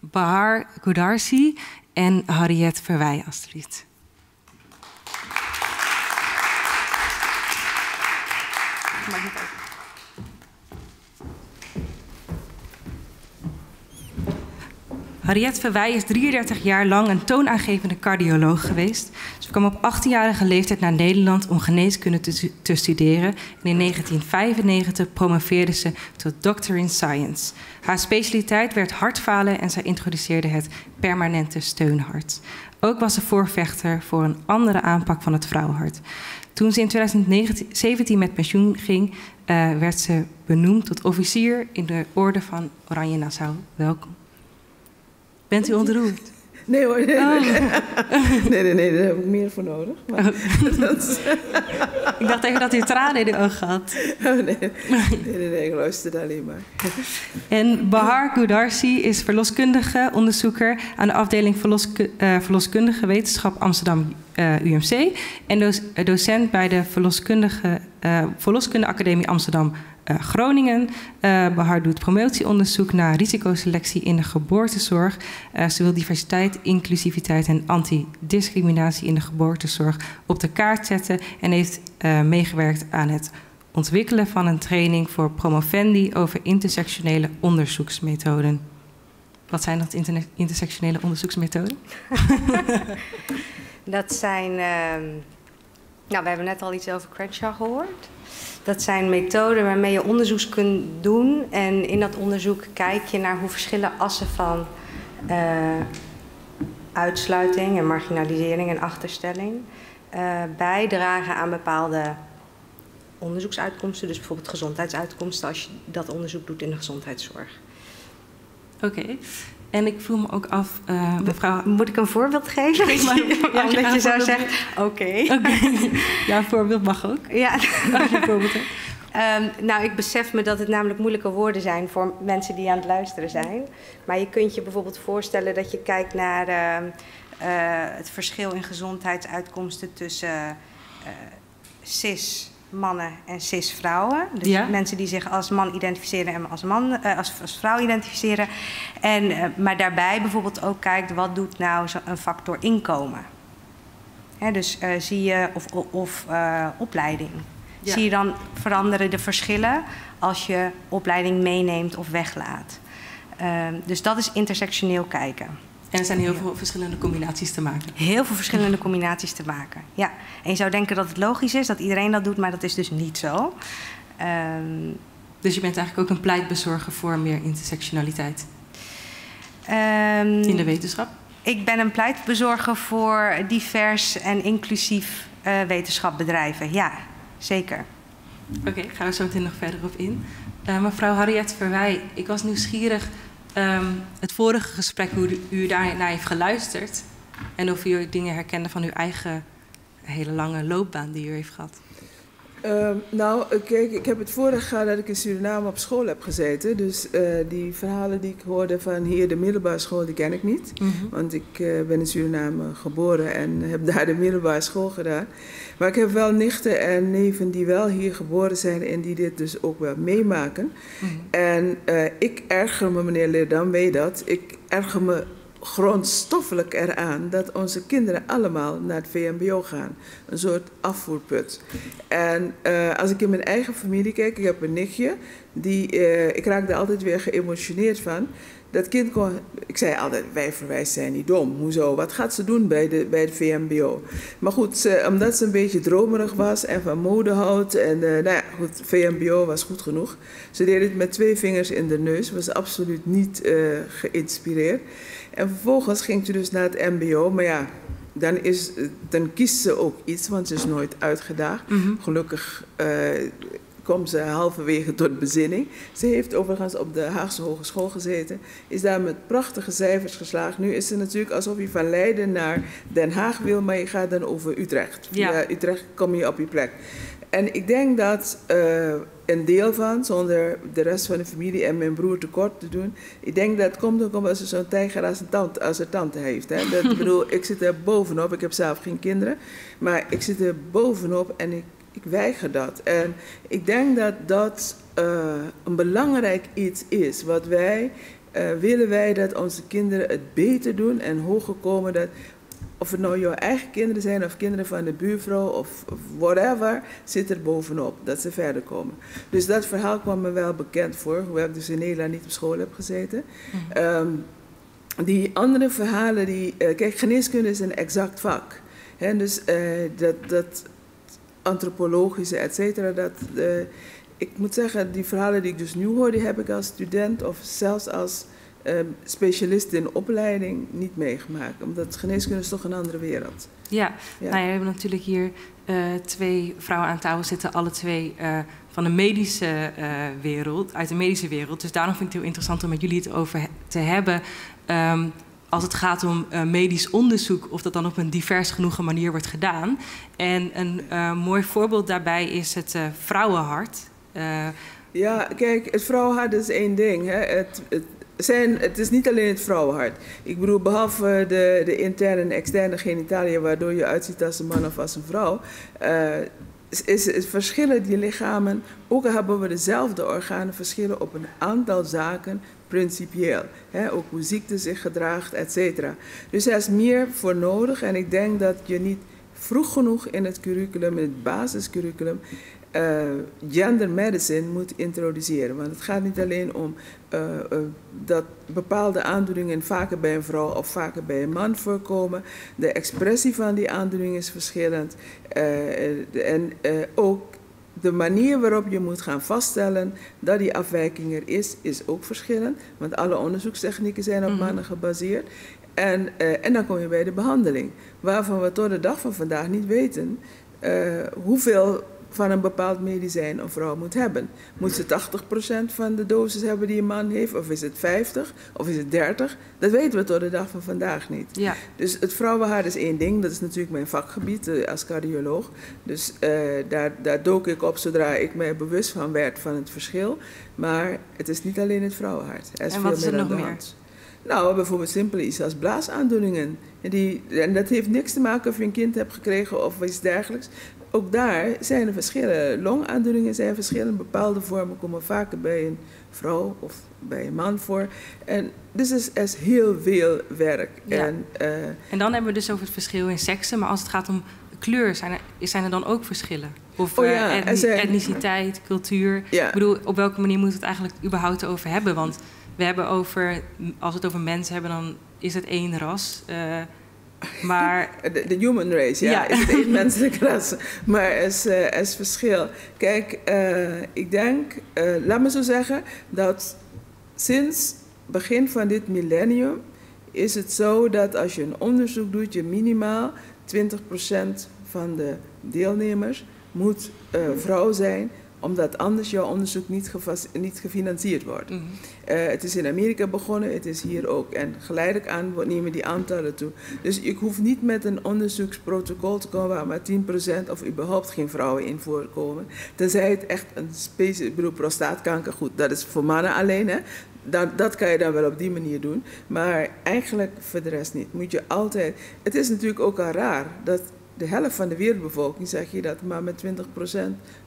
Bahar Goudarsi en Harriet Verwij, alstublieft. Harriet Verwij is 33 jaar lang een toonaangevende cardioloog geweest. Ze kwam op 18-jarige leeftijd naar Nederland om geneeskunde te, studeren. En in 1995 promoveerde ze tot Doctor in Science. Haar specialiteit werd hartfalen en zij introduceerde het permanente steunhart. Ook was ze voorvechter voor een andere aanpak van het vrouwenhart. Toen ze in 2017 met pensioen ging, uh, werd ze benoemd tot officier in de Orde van Oranje Nassau. Welkom. Bent u ontroerd? Nee hoor, nee, oh. nee, nee, nee, daar heb ik meer voor nodig. Maar oh. dat ik dacht even dat u tranen in de ogen had. Oh, nee. nee, nee, nee, ik luister alleen maar. En Bahar Goudarsi is verloskundige onderzoeker aan de afdeling verloske, uh, verloskundige wetenschap Amsterdam uh, eh, UMC. En doc docent bij de verloskundige, uh, Verloskunde Academie Amsterdam Groningen. Behar doet promotieonderzoek naar risicoselectie in de geboortezorg. ze wil diversiteit, inclusiviteit en antidiscriminatie in de geboortezorg op de kaart zetten. En heeft meegewerkt aan het ontwikkelen van een training voor promovendi over intersectionele onderzoeksmethoden. Wat zijn dat intersectionele onderzoeksmethoden? dat zijn, uh, nou we hebben net al iets over Crenshaw gehoord. Dat zijn methoden waarmee je onderzoek kunt doen. En in dat onderzoek kijk je naar hoe verschillende assen van uh, uitsluiting en marginalisering en achterstelling uh, bijdragen aan bepaalde onderzoeksuitkomsten. Dus bijvoorbeeld gezondheidsuitkomsten als je dat onderzoek doet in de gezondheidszorg. Oké. En ik voel me ook af, uh, mevrouw... Moet ik een voorbeeld geven? Geef maar, ja, omdat je zo zegt, oké. Okay. Ja, een voorbeeld mag ook. Ja. Als je voorbeeld hebt. Um, nou, ik besef me dat het namelijk moeilijke woorden zijn voor mensen die aan het luisteren zijn. Maar je kunt je bijvoorbeeld voorstellen dat je kijkt naar uh, uh, het verschil in gezondheidsuitkomsten tussen uh, cis mannen en cis vrouwen. Dus mensen die zich als man identificeren en als, man, uh, als, als, vrouw identificeren. En, uh, maar daarbij bijvoorbeeld ook kijkt wat doet nou een factor inkomen. Hè, dus uh, zie je of, of opleiding. Ja. Zie je dan veranderen de verschillen als je opleiding meeneemt of weglaat. Ehm, dus dat is intersectioneel kijken. En er zijn heel veel verschillende combinaties te maken. Heel veel verschillende combinaties te maken, ja. En je zou denken dat het logisch is dat iedereen dat doet, maar dat is dus niet zo. Um, dus je bent eigenlijk ook een pleitbezorger voor meer intersectionaliteit? Um, In de wetenschap? Ik ben een pleitbezorger voor divers en inclusief uh, wetenschap bedrijven, ja, zeker. Oké, okay, gaan we zo meteen nog verder op in. Uh, mevrouw Harriet Verwij, ik was nieuwsgierig um, het vorige gesprek, hoe u daarnaar heeft geluisterd. En of u dingen herkende van uw eigen hele lange loopbaan die u heeft gehad. Uh, nou, kijk, ik heb het vorig jaar dat ik in Suriname op school heb gezeten. Dus uh, die verhalen die ik hoorde van hier de middelbare school, die ken ik niet. Mm -hmm. Want ik uh, ben in Suriname geboren en heb daar de middelbare school gedaan. Maar ik heb wel nichten en neven die wel hier geboren zijn en die dit dus ook wel meemaken. Mm -hmm. En uh, ik erger me, meneer Leerdam weet dat, ik erger me grondstoffelijk eraan dat onze kinderen allemaal naar het VMBO gaan. Een soort afvoerput. En uh, als ik in mijn eigen familie kijk, ik heb een nichtje, die, uh, ik raak daar altijd weer geëmotioneerd van. Dat kind kon, ik zei altijd, wij verwijs zijn niet dom. Hoezo? Wat gaat ze doen bij de, bij de VMBO? Maar goed, ze, omdat ze een beetje dromerig was en van mode houdt. En uh, nou ja, goed, VMBO was goed genoeg. Ze deed het met twee vingers in de neus. Was absoluut niet geïnspireerd. En vervolgens ging ze dus naar het MBO. Maar ja, dan, is, dan kiest ze ook iets, want ze is nooit uitgedaagd. Mm -hmm. Gelukkig uh, komt ze halverwege tot bezinning. Ze heeft overigens op de Haagse Hogeschool gezeten. Is daar met prachtige cijfers geslaagd. Nu is het natuurlijk alsof je van Leiden naar Den Haag wil, maar je gaat dan over Utrecht. Via ja. Utrecht kom je op je plek. En ik denk dat uh, een deel van, zonder de rest van de familie en mijn broer tekort te doen, ik denk dat het komt ook omdat ze zo'n tijger als een tante, als een tante heeft. Hè. Dat, ik bedoel, ik zit er bovenop, ik heb zelf geen kinderen, maar ik zit er bovenop en ik, ik weiger dat. En ik denk dat dat uh, een belangrijk iets is, wat wij, uh, willen wij dat onze kinderen het beter doen en hoger komen, dat of het nou jouw eigen kinderen zijn of kinderen van de buurvrouw of, of whatever, zit er bovenop dat ze verder komen. Dus dat verhaal kwam me wel bekend voor, hoewel ik dus in Nederland niet op school heb gezeten. Mm. Um, die andere verhalen, die, uh, kijk, geneeskunde is een exact vak. He, dus uh, dat, dat antropologische, et cetera, dat, uh, ik moet zeggen, die verhalen die ik dus nu hoor, die heb ik als student of zelfs als um, specialisten in opleiding niet meegemaakt. Omdat geneeskunde is toch een andere wereld. Ja, ja. Nou ja we hebben natuurlijk hier uh, twee vrouwen aan tafel zitten, alle twee uh, van de medische uh, wereld, uit de medische wereld. Dus daarom vind ik het heel interessant om met jullie het over te hebben. Um, als het gaat om medisch onderzoek, of dat dan op een divers genoegen manier wordt gedaan. En een mooi voorbeeld daarbij is het vrouwenhart. ja, kijk, het vrouwenhart is één ding. Hè. Het, het, zijn, het is niet alleen het vrouwenhart. Ik bedoel, behalve de, de interne en externe genitalia, waardoor je uitziet als een man of als een vrouw. Uh, is, is, verschillen die lichamen, ook al hebben we dezelfde organen, verschillen op een aantal zaken principieel. Hè? Ook hoe ziekte zich gedraagt, et cetera. Dus er is meer voor nodig en ik denk dat je niet vroeg genoeg in het curriculum, in het basiscurriculum, uh, gender medicine moet introduceren. Want het gaat niet alleen om uh, uh, dat bepaalde aandoeningen vaker bij een vrouw of vaker bij een man voorkomen. De expressie van die aandoening is verschillend. en ook de manier waarop je moet gaan vaststellen dat die afwijking er is, is ook verschillend. Want alle onderzoekstechnieken zijn op mhm. mannen gebaseerd. En, en dan kom je bij de behandeling, waarvan we tot de dag van vandaag niet weten hoeveel van een bepaald medicijn een vrouw moet hebben. Moet ze 80% van de dosis hebben die een man heeft, of is het 50, of is het 30? Dat weten we tot de dag van vandaag niet. Ja. Dus het vrouwenhart is één ding, dat is natuurlijk mijn vakgebied uh, als cardioloog. Dus uh, daar, daar dook ik op zodra ik mij bewust van werd van het verschil. Maar het is niet alleen het vrouwenhart. Er is en wat is er nog meer? Nou, bijvoorbeeld simpel iets als blaasaandoeningen. En, die, en dat heeft niks te maken of je een kind hebt gekregen of iets dergelijks ook daar zijn er verschillen. Longaandoeningen zijn verschillend. Bepaalde vormen komen vaker bij een vrouw of bij een man voor. En dus is, is heel veel werk. En, uh, en dan hebben we dus over het verschil in seksen. Maar als het gaat om kleur, zijn er, zijn er dan ook verschillen? Of oh ja, etni etniciteit, cultuur? Ja. Ik bedoel, op welke manier moeten we het eigenlijk überhaupt over hebben? Want we hebben over, als we het over mensen hebben, dan is het één ras. Uh, maar... De, human race, ja, is het één menselijke ras. Maar er is, uh, is verschil. Kijk, uh, ik denk, uh, laat me zo zeggen, dat sinds begin van dit millennium is het zo dat als je een onderzoek doet, je minimaal 20% van de deelnemers moet vrouw zijn omdat anders jouw onderzoek niet, niet gefinancierd wordt. Mm het is in Amerika begonnen, het is hier ook. En geleidelijk aan nemen die aantallen toe. Dus ik hoef niet met een onderzoeksprotocol te komen waar maar 10% of überhaupt geen vrouwen in voorkomen. Tenzij het echt een specifiek, bedoel, prostaatkanker, goed, dat is voor mannen alleen. Hè? Dat, dat kan je dan wel op die manier doen. Maar eigenlijk voor de rest niet. Moet je altijd. Het is natuurlijk ook al raar dat de helft van de wereldbevolking zeg je dat maar met 20%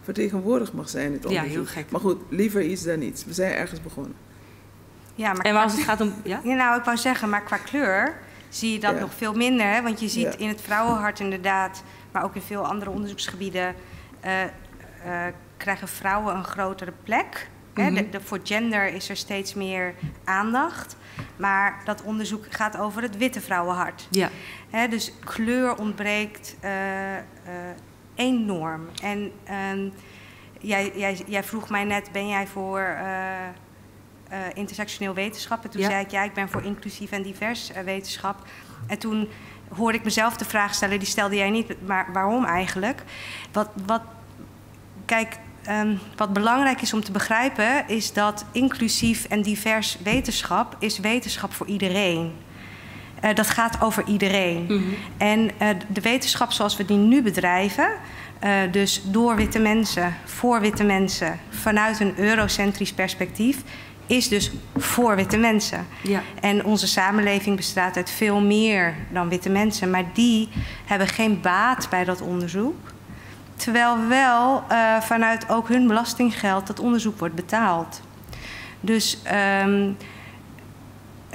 vertegenwoordigd mag zijn in het onderzoek. Ja, heel gek. Maar goed, liever iets dan niets. We zijn ergens begonnen. Ja, maar en als het gaat om... Ja? ja? nou, ik wou zeggen, maar qua kleur zie je dat nog veel minder. Hè? Want je ziet in het vrouwenhart inderdaad, maar ook in veel andere onderzoeksgebieden... Uh, uh, krijgen vrouwen een grotere plek. Mhm. de, voor gender is er steeds meer aandacht. Maar dat onderzoek gaat over het witte vrouwenhart. Ja. dus kleur ontbreekt uh, enorm. En ehm, jij, jij, jij, vroeg mij net, ben jij voor uh, intersectioneel wetenschap? En toen zei ik, ja, ik ben voor inclusief en divers wetenschap. En toen hoorde ik mezelf de vraag stellen, die stelde jij niet, maar waarom eigenlijk? Wat, wat, kijk, Um, wat belangrijk is om te begrijpen, is dat inclusief en divers wetenschap is wetenschap voor iedereen. Uh, dat gaat over iedereen. Mm -hmm. En uh, de wetenschap zoals we die nu bedrijven, uh, dus door witte mensen, voor witte mensen, vanuit een eurocentrisch perspectief, is dus voor witte mensen. Ja. En onze samenleving bestaat uit veel meer dan witte mensen, maar die hebben geen baat bij dat onderzoek. Terwijl wel uh, vanuit ook hun belastinggeld dat onderzoek wordt betaald. Dus um,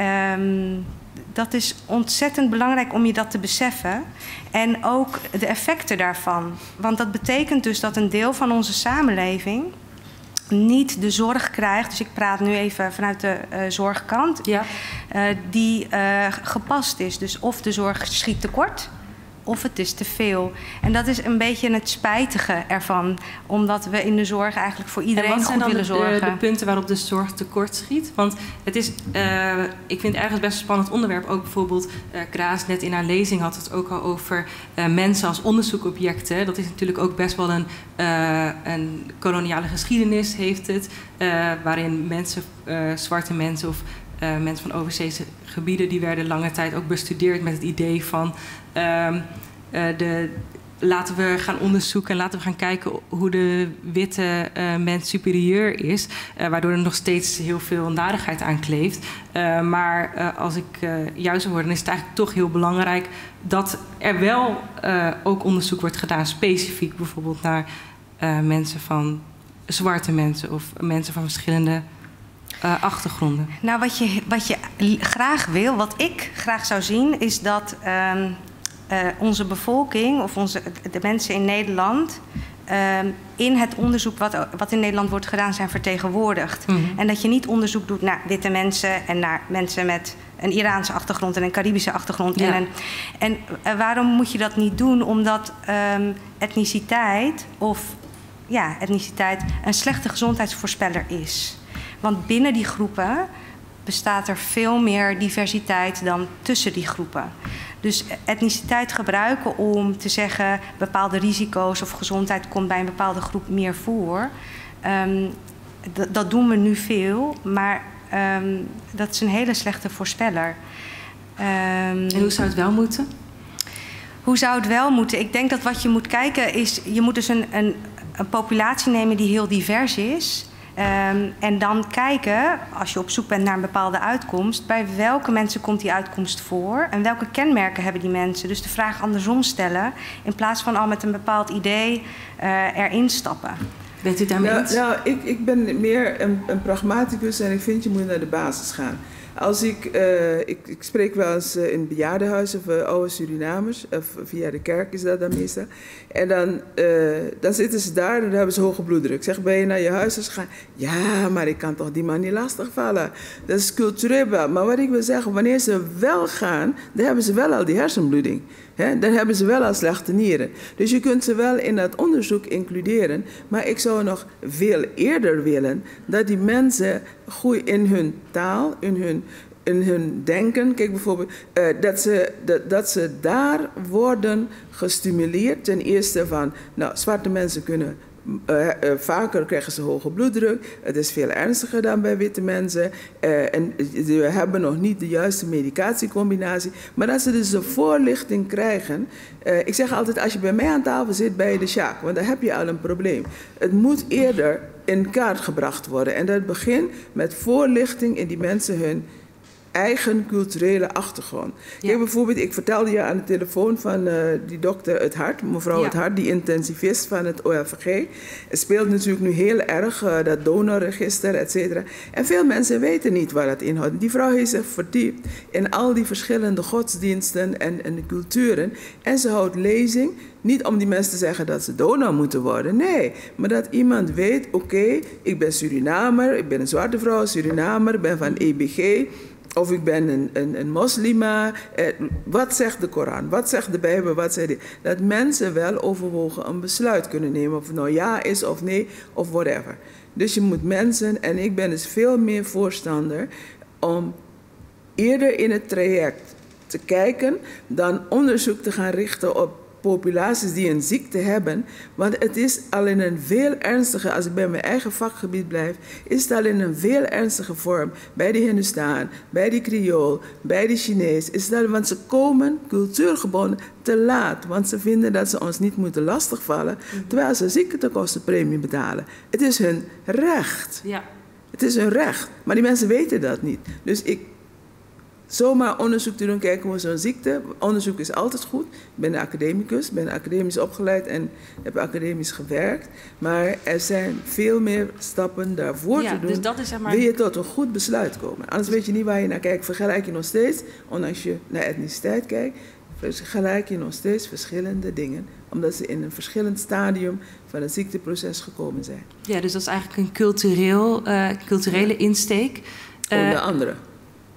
um, dat is ontzettend belangrijk om je dat te beseffen. En ook de effecten daarvan. Want dat betekent dus dat een deel van onze samenleving niet de zorg krijgt. Dus ik praat nu even vanuit de uh, zorgkant. Ja. Uh, die uh, gepast is. Dus of de zorg schiet tekort of het is te veel. En dat is een beetje het spijtige ervan, omdat we in de zorg eigenlijk voor iedereen goed willen de, zorgen. De, de punten waarop de zorg tekort schiet? Want het is, uh, ik vind het ergens best een spannend onderwerp. Ook bijvoorbeeld, uh, Kraas net in haar lezing had het ook al over uh, mensen als onderzoekobjecten. Dat is natuurlijk ook best wel een, een koloniale geschiedenis, heeft het. waarin mensen, zwarte mensen of uh, mensen van overzeese gebieden, die werden lange tijd ook bestudeerd met het idee van de, laten we gaan onderzoeken en laten we gaan kijken hoe de witte uh, mens superieur is. Uh, waardoor er nog steeds heel veel nadigheid aan kleeft. Maar als ik jou zou horen, is het eigenlijk toch heel belangrijk dat er wel ook onderzoek wordt gedaan, specifiek bijvoorbeeld naar mensen van zwarte mensen of mensen van verschillende achtergronden. Nou, wat je, wat je graag wil, wat ik graag zou zien, is dat. Ehm, uh, onze bevolking of onze, de mensen in Nederland uh, in het onderzoek wat, wat in Nederland wordt gedaan zijn vertegenwoordigd. Mm -hmm. En dat je niet onderzoek doet naar witte mensen en naar mensen met een Iraanse achtergrond en een Caribische achtergrond. Ja. En, een, en uh, waarom moet je dat niet doen? Omdat um, etniciteit of ja, etniciteit een slechte gezondheidsvoorspeller is. Want binnen die groepen bestaat er veel meer diversiteit dan tussen die groepen. Dus etniciteit gebruiken om te zeggen bepaalde risico's of gezondheid komt bij een bepaalde groep meer voor. Um, dat doen we nu veel, maar um, dat is een hele slechte voorspeller. Um, en hoe zou het wel moeten? Hoe zou het wel moeten? Ik denk dat wat je moet kijken is, je moet dus een, een, een populatie nemen die heel divers is. Um, en dan kijken, als je op zoek bent naar een bepaalde uitkomst, bij welke mensen komt die uitkomst voor en welke kenmerken hebben die mensen. Dus de vraag andersom stellen, in plaats van al met een bepaald idee uh, erin stappen. Bent u daarmee nou, Nou, ik, ik ben meer een, een pragmaticus en ik vind je moet naar de basis gaan. Als ik, uh, ik, ik spreek wel eens uh, in bejaardenhuizen voor oude Surinamers, of via de kerk is dat dan meestal. En dan, dan zitten ze daar en dan hebben ze hoge bloeddruk. zeg, ben je naar je huis gaan? Ja, maar ik kan toch die man niet lastigvallen. Dat is cultureel wel. Maar wat ik wil zeggen, wanneer ze wel gaan, dan hebben ze wel al die hersenbloeding. Dan hebben ze wel al slechte nieren. Dus je kunt ze wel in dat onderzoek includeren. Maar ik zou nog veel eerder willen dat die mensen groeien in hun taal, in hun, in hun denken. Kijk bijvoorbeeld, uh, dat, ze, dat, dat ze daar worden gestimuleerd. Ten eerste van, nou, zwarte mensen kunnen uh, uh, vaker krijgen ze hoge bloeddruk. Het is veel ernstiger dan bij witte mensen. Uh, en we hebben nog niet de juiste medicatiecombinatie. Maar dat ze dus de voorlichting krijgen. ik zeg altijd, als je bij mij aan tafel zit, bij de sjaak. Want dan heb je al een probleem. Het moet eerder in kaart gebracht worden. En dat begint met voorlichting in die mensen hun eigen culturele achtergrond. Ja. Kijk, bijvoorbeeld, ik vertelde je aan de telefoon van uh, die dokter Het Hart, mevrouw ja. Het Hart, die intensivist van het OLVG. Het speelt natuurlijk nu heel erg, uh, dat donorregister, et cetera. En veel mensen weten niet waar dat inhoudt. Die vrouw heeft zich verdiept in al die verschillende godsdiensten en, en culturen. En ze houdt lezing niet om die mensen te zeggen dat ze donor moeten worden. Nee, maar dat iemand weet: oké, okay, ik ben Surinamer, ik ben een zwarte vrouw, Surinamer, ik ben van EBG. Of ik ben een, een, een moslima. Eh, wat zegt de Koran? Wat zegt de Bijbel? Wat zegt die? Dat mensen wel overwogen een besluit kunnen nemen. Of het nou ja is of nee, of whatever. Dus je moet mensen, en ik ben dus veel meer voorstander om eerder in het traject te kijken dan onderzoek te gaan richten op populaties die een ziekte hebben. Want het is al in een veel ernstige, als ik bij mijn eigen vakgebied blijf, is het al in een veel ernstige vorm. Bij de Hindustan, bij de Creool, bij de Chinees. Is dat, want ze komen cultuurgebonden te laat. Want ze vinden dat ze ons niet moeten lastigvallen. Terwijl ze ziektekostenpremie betalen. Het is hun recht. Ja. Het is hun recht. Maar die mensen weten dat niet. Dus ik zomaar onderzoek te doen, kijken hoe zo'n ziekte. Onderzoek is altijd goed. Ik ben een academicus, ben academisch opgeleid en heb academisch gewerkt. Maar er zijn veel meer stappen daarvoor ja, te doen. Dus dat is zeg maar... Wil je tot een goed besluit komen. Anders weet je niet waar je naar kijkt. Vergelijk je nog steeds, ondanks je naar etniciteit kijkt, vergelijk je nog steeds verschillende dingen. Omdat ze in een verschillend stadium van het ziekteproces gekomen zijn. Ja, dus dat is eigenlijk een cultureel, uh, culturele insteek. Onder uh, andere.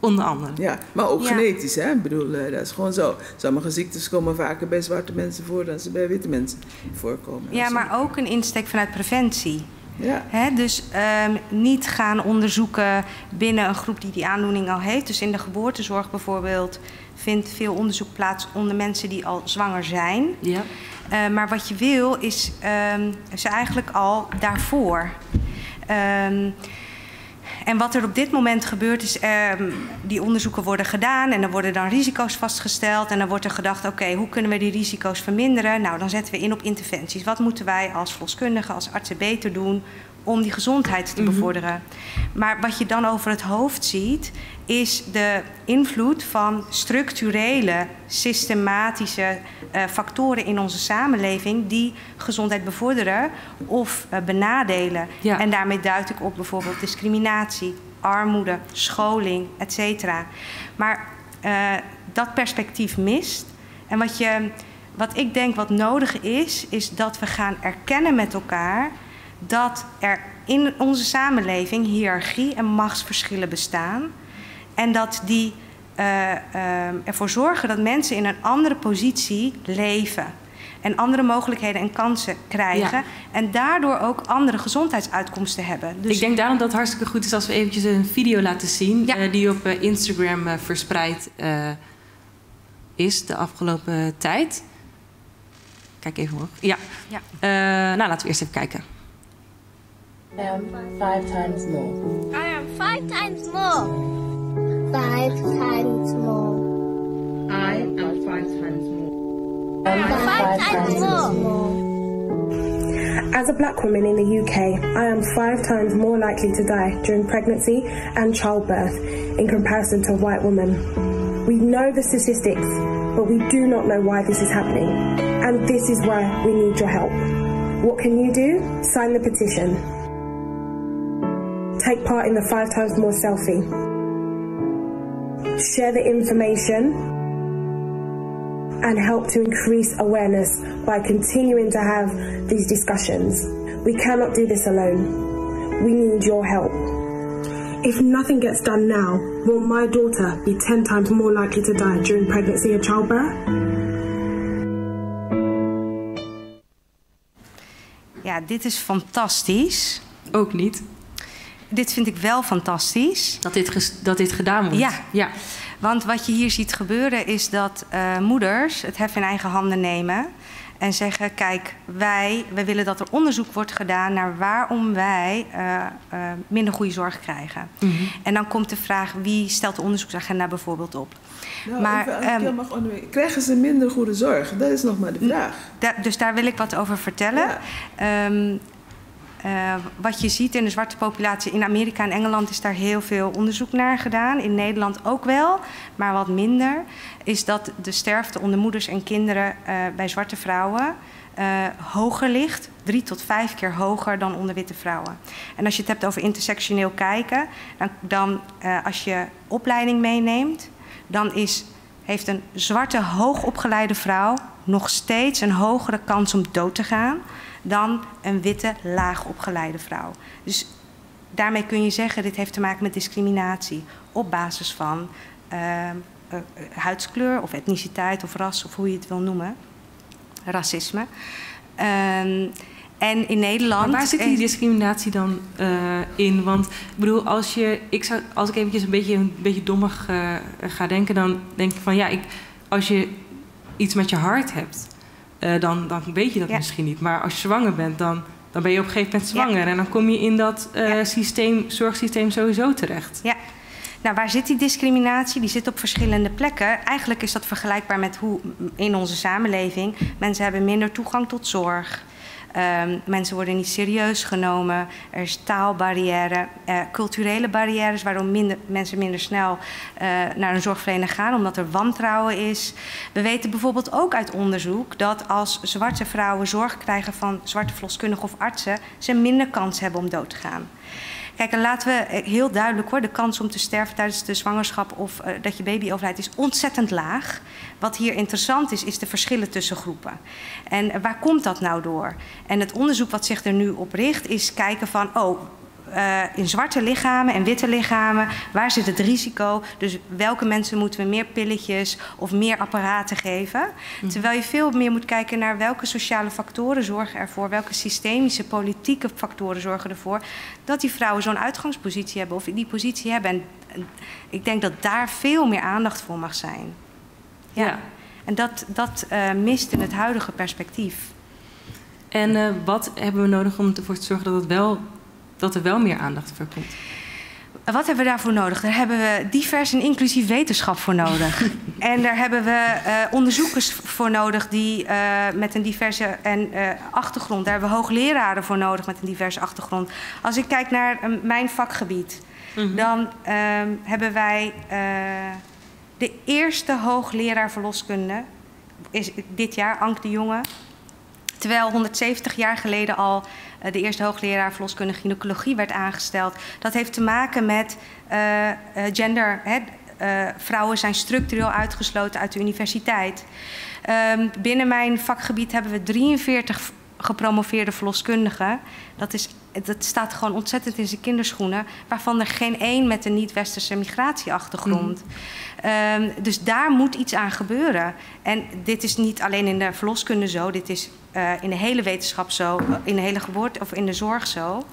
Onder andere. Ja, maar ook ja. genetisch, hè? Ik bedoel, uh, dat is gewoon zo. Sommige ziektes komen vaker bij zwarte mensen voor dan ze bij witte mensen voorkomen. Ja, maar ook een insteek vanuit preventie. Ja. Hè? Dus um, niet gaan onderzoeken binnen een groep die die aandoening al heeft. Dus in de geboortezorg bijvoorbeeld vindt veel onderzoek plaats onder mensen die al zwanger zijn. Ja. Uh, maar wat je wil is um, ze eigenlijk al daarvoor. Um, en wat er op dit moment gebeurt is, ehm, die onderzoeken worden gedaan en er worden dan risico's vastgesteld. En dan wordt er gedacht, oké, hoe kunnen we die risico's verminderen? Nou, dan zetten we in op interventies. Wat moeten wij als verloskundigen, als artsen beter doen om die gezondheid te bevorderen? Maar wat je dan over het hoofd ziet, is de invloed van structurele, systematische uh, factoren in onze samenleving die gezondheid bevorderen of uh, benadelen. Ja. En daarmee duid ik op bijvoorbeeld discriminatie, armoede, scholing, et cetera. Maar uh, dat perspectief mist. En wat, je, wat ik denk wat nodig is, is dat we gaan erkennen met elkaar dat er in onze samenleving hiërarchie en machtsverschillen bestaan. En dat die uh, uh, ervoor zorgen dat mensen in een andere positie leven. En andere mogelijkheden en kansen krijgen. Ja. En daardoor ook andere gezondheidsuitkomsten hebben. Dus Ik denk daarom dat het hartstikke goed is als we eventjes een video laten zien... Ja. eh, die op eh, Instagram eh, verspreid eh, is de afgelopen tijd. Kijk even hoor. Ja. Ja. Eh, nou, laten we eerst even kijken. I am five times more. I am five times more. Five times more. I am five times more. I am five times more. As a black woman in the UK, I am five times more likely to die during pregnancy and childbirth in comparison to a white woman. We know the statistics, but we do not know why this is happening. And this is why we need your help. What can you do? Sign the petition. Take part in the five times more selfie. Share the information and help to increase awareness by continuing to have these discussions. We cannot do this alone. We need your help. If nothing gets done now, will my daughter be 10 times more likely to die during pregnancy or childbirth? Ja, dit is fantastisch. Ook niet. Dit vind ik wel fantastisch. Dat dit, dat dit gedaan wordt. Ja. ja. Want wat je hier ziet gebeuren is dat eh, moeders het hef in eigen handen nemen. En zeggen, kijk, wij, wij willen dat er onderzoek wordt gedaan naar waarom wij eh, eh, minder goede zorg krijgen. Mhm. En dan komt de vraag, wie stelt de onderzoeksagenda bijvoorbeeld op? Nou, Maar, even, ehm, mag. Krijgen ze minder goede zorg? Dat is nog maar de vraag. Da- dus daar wil ik wat over vertellen. Ehm, eh, wat je ziet in de zwarte populatie in Amerika en Engeland is daar heel veel onderzoek naar gedaan. In Nederland ook wel, maar wat minder. Is dat de sterfte onder moeders en kinderen eh, bij zwarte vrouwen eh, hoger ligt. Drie tot vijf keer hoger dan onder witte vrouwen. En als je het hebt over intersectioneel kijken, dan, dan als je opleiding meeneemt, dan is, heeft een zwarte hoogopgeleide vrouw nog steeds een hogere kans om dood te gaan dan een witte laagopgeleide vrouw. Dus daarmee kun je zeggen, dit heeft te maken met discriminatie op basis van eh, eh, huidskleur of etniciteit of ras of hoe je het wil noemen. Racisme. Ehm, en in Nederland. Maar waar zit die discriminatie dan eh, in? Want ik bedoel, als, je, ik zou, als ik eventjes een beetje, een beetje dommig ga denken, dan denk ik van ja, ik, als je iets met je hart hebt, eh, dan, dan weet je dat Ja. misschien niet. Maar als je zwanger bent, dan, dan ben je op een gegeven moment Ja. zwanger. En dan kom je in dat eh, systeem, zorgsysteem sowieso terecht. Ja. Nou, waar zit die discriminatie? Die zit op verschillende plekken. Eigenlijk is dat vergelijkbaar met hoe in onze samenleving mensen hebben minder toegang tot zorg. Ehm, mensen worden niet serieus genomen. Er is taalbarrière, eh, culturele barrières, waardoor minder, mensen minder snel eh, naar een zorgverlener gaan, omdat er wantrouwen is. We weten bijvoorbeeld ook uit onderzoek dat als zwarte vrouwen zorg krijgen van zwarte verloskundigen of artsen, ze minder kans hebben om dood te gaan. Kijk, en laten we heel duidelijk hoor, de kans om te sterven tijdens de zwangerschap of eh, dat je baby overlijdt is ontzettend laag. Wat hier interessant is, is de verschillen tussen groepen. En eh, waar komt dat nou door? En het onderzoek wat zich er nu op richt is kijken van, oh, eh, in zwarte lichamen en witte lichamen, waar zit het risico? Dus welke mensen moeten we meer pilletjes of meer apparaten geven? Terwijl je veel meer moet kijken naar welke sociale factoren zorgen ervoor, welke systemische politieke factoren zorgen ervoor dat die vrouwen zo'n uitgangspositie hebben of die positie hebben. En en ik denk dat daar veel meer aandacht voor mag zijn. Ja. Ja. En dat, dat eh, mist in het huidige perspectief. En eh, wat hebben we nodig om ervoor te zorgen dat, het wel, dat er wel meer aandacht voor komt? wat hebben we daarvoor nodig? Daar hebben we divers en inclusief wetenschap voor nodig. en daar hebben we uh, onderzoekers voor nodig die uh, met een diverse en, uh, achtergrond. Daar hebben we hoogleraren voor nodig met een diverse achtergrond. Als ik kijk naar mijn vakgebied, mm -hmm. dan ehm, hebben wij de eerste hoogleraar verloskunde. Is dit jaar Ank de Jonge. Terwijl 170 jaar geleden al de eerste hoogleraar verloskundige gynaecologie werd aangesteld. Dat heeft te maken met uh, uh, gender. Hè? vrouwen zijn structureel uitgesloten uit de universiteit. Um, binnen mijn vakgebied hebben we 43 gepromoveerde verloskundigen. Dat, is, dat staat gewoon ontzettend in zijn kinderschoenen. Waarvan er geen één met een niet-westerse migratieachtergrond. Mm. Um, dus daar moet iets aan gebeuren. En dit is niet alleen in de verloskunde zo. Dit is uh, in de hele wetenschap zo. In de hele geboorte of in de zorg zo.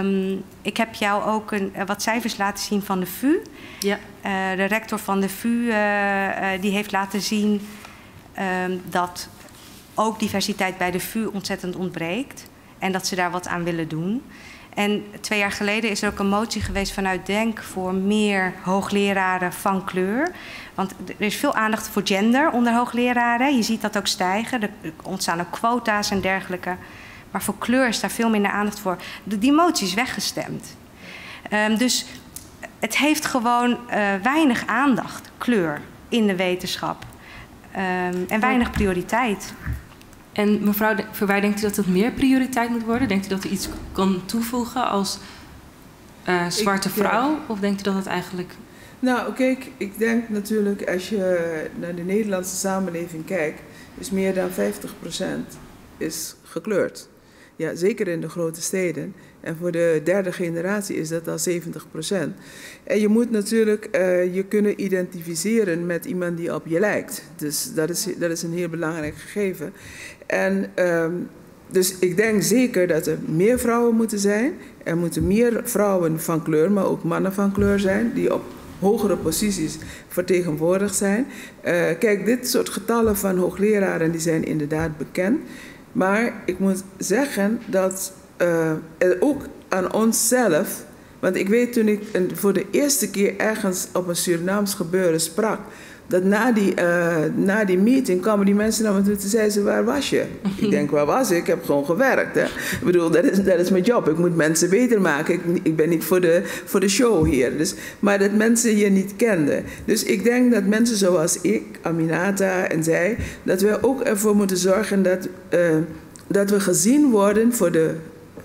Um, ik heb jou ook een, uh, wat cijfers laten zien van de VU. Ja. Uh, de rector van de VU die heeft laten zien um, dat ook diversiteit bij de VU ontzettend ontbreekt. En dat ze daar wat aan willen doen. En twee jaar geleden is er ook een motie geweest vanuit Denk voor meer hoogleraren van kleur. Want er is veel aandacht voor gender onder hoogleraren. Je ziet dat ook stijgen. Er ontstaan ook quota's en dergelijke. Maar voor kleur is daar veel minder aandacht voor. Die motie is weggestemd. Um, dus het heeft gewoon uh, weinig aandacht, kleur, in de wetenschap. Um, en weinig prioriteit. En mevrouw Verwij, denkt u dat het meer prioriteit moet worden? Denkt u dat u iets kan toevoegen als uh, zwarte vrouw? Ja. Of denkt u dat het eigenlijk... Nou, kijk, ik denk natuurlijk als je naar de Nederlandse samenleving kijkt... is meer dan 50% is gekleurd. Ja, zeker in de grote steden. En voor de derde generatie is dat al 70% En je moet natuurlijk uh, je kunnen identificeren met iemand die op je lijkt. Dus dat is, dat is een heel belangrijk gegeven. En um, dus ik denk zeker dat er meer vrouwen moeten zijn. Er moeten meer vrouwen van kleur, maar ook mannen van kleur zijn, die op hogere posities vertegenwoordigd zijn. Uh, kijk, dit soort getallen van hoogleraren die zijn inderdaad bekend. Maar ik moet zeggen dat uh, ook aan onszelf. Want ik weet toen ik voor de eerste keer ergens op een Surinaams gebeuren sprak dat na die, uh, na die meeting kwamen die mensen naar me toe en zeiden ze, waar was je? ik denk, waar was ik? Ik heb gewoon gewerkt. Hè? Ik bedoel, dat is, dat is mijn job. Ik moet mensen beter maken. Ik, ik ben niet voor de, voor de show hier. Dus, maar dat mensen je niet kenden. Dus ik denk dat mensen zoals ik, Aminata en zij, dat we ook ervoor moeten zorgen dat, uh, dat we gezien worden voor de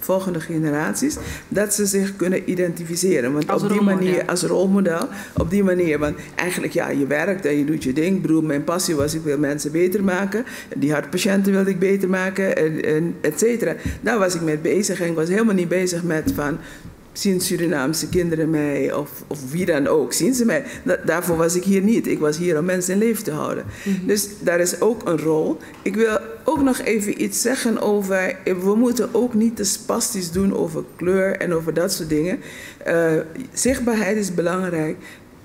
volgende generaties, dat ze zich kunnen identificeren. Want als op die manier, als rolmodel, op die manier, want eigenlijk ja, je werkt en je doet je ding. Ik bedoel, mijn passie was, ik wil mensen beter maken. Die hartpatiënten wilde ik beter maken, en, en et cetera. Daar was ik mee bezig en ik was helemaal niet bezig met van zien Surinaamse kinderen mij of, of wie dan ook, zien ze mij. Da daarvoor was ik hier niet. Ik was hier om mensen in leven te houden. Mm -hmm. Dus daar is ook een rol. Ik wil ook nog even iets zeggen over. We moeten ook niet te spastisch doen over kleur en over dat soort dingen. Uh, zichtbaarheid is belangrijk.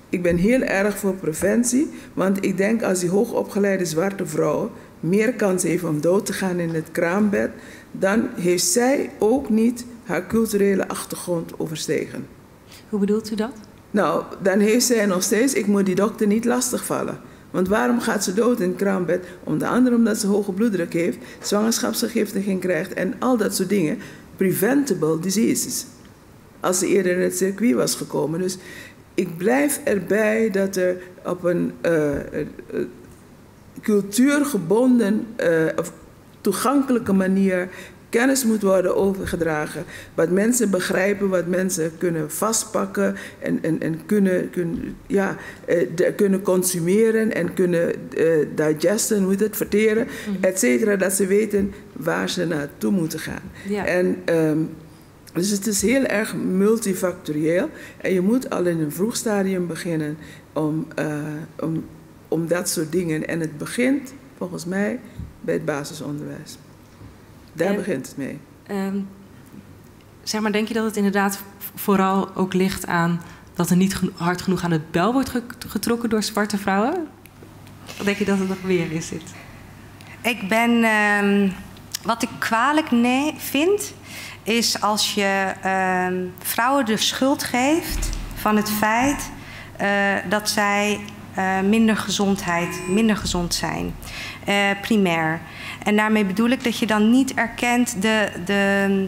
Ik ben heel erg voor preventie, want ik denk als die hoogopgeleide zwarte vrouw meer kans heeft om dood te gaan in het kraambed, dan heeft zij ook niet haar culturele achtergrond overstegen. Hoe bedoelt u dat? Nou, dan heeft zij nog steeds, ik moet die dokter niet lastigvallen. Want waarom gaat ze dood in het kraambed? Onder andere omdat ze hoge bloeddruk heeft, zwangerschapsvergiftiging krijgt en al dat soort dingen. Preventable diseases. Als ze eerder in het circuit was gekomen. Dus ik blijf erbij dat er op een uh, uh, cultuurgebonden uh, of toegankelijke manier kennis moet worden overgedragen. Wat mensen begrijpen, wat mensen kunnen vastpakken en, en, en kunnen, kunnen, ja, eh, de, kunnen consumeren en kunnen uh, digesten, hoe het verteren, mm -hmm. et cetera. Dat ze weten waar ze naartoe moeten gaan. Ja. En, um, dus het is heel erg multifactorieel. En je moet al in een vroeg stadium beginnen om, uh, om, om dat soort dingen. En het begint volgens mij bij het basisonderwijs. Daar en, begint het mee. Um, zeg maar, denk je dat het inderdaad vooral ook ligt aan dat er niet hard genoeg aan het bel wordt getrokken door zwarte vrouwen? Of denk je dat het nog weer is dit? Ik ben um, wat ik kwalijk nee, vind, is als je ehm, vrouwen de schuld geeft van het feit uh, dat zij uh, minder gezondheid, minder gezond zijn, uh, primair. En daarmee bedoel ik dat je dan niet erkent de, de,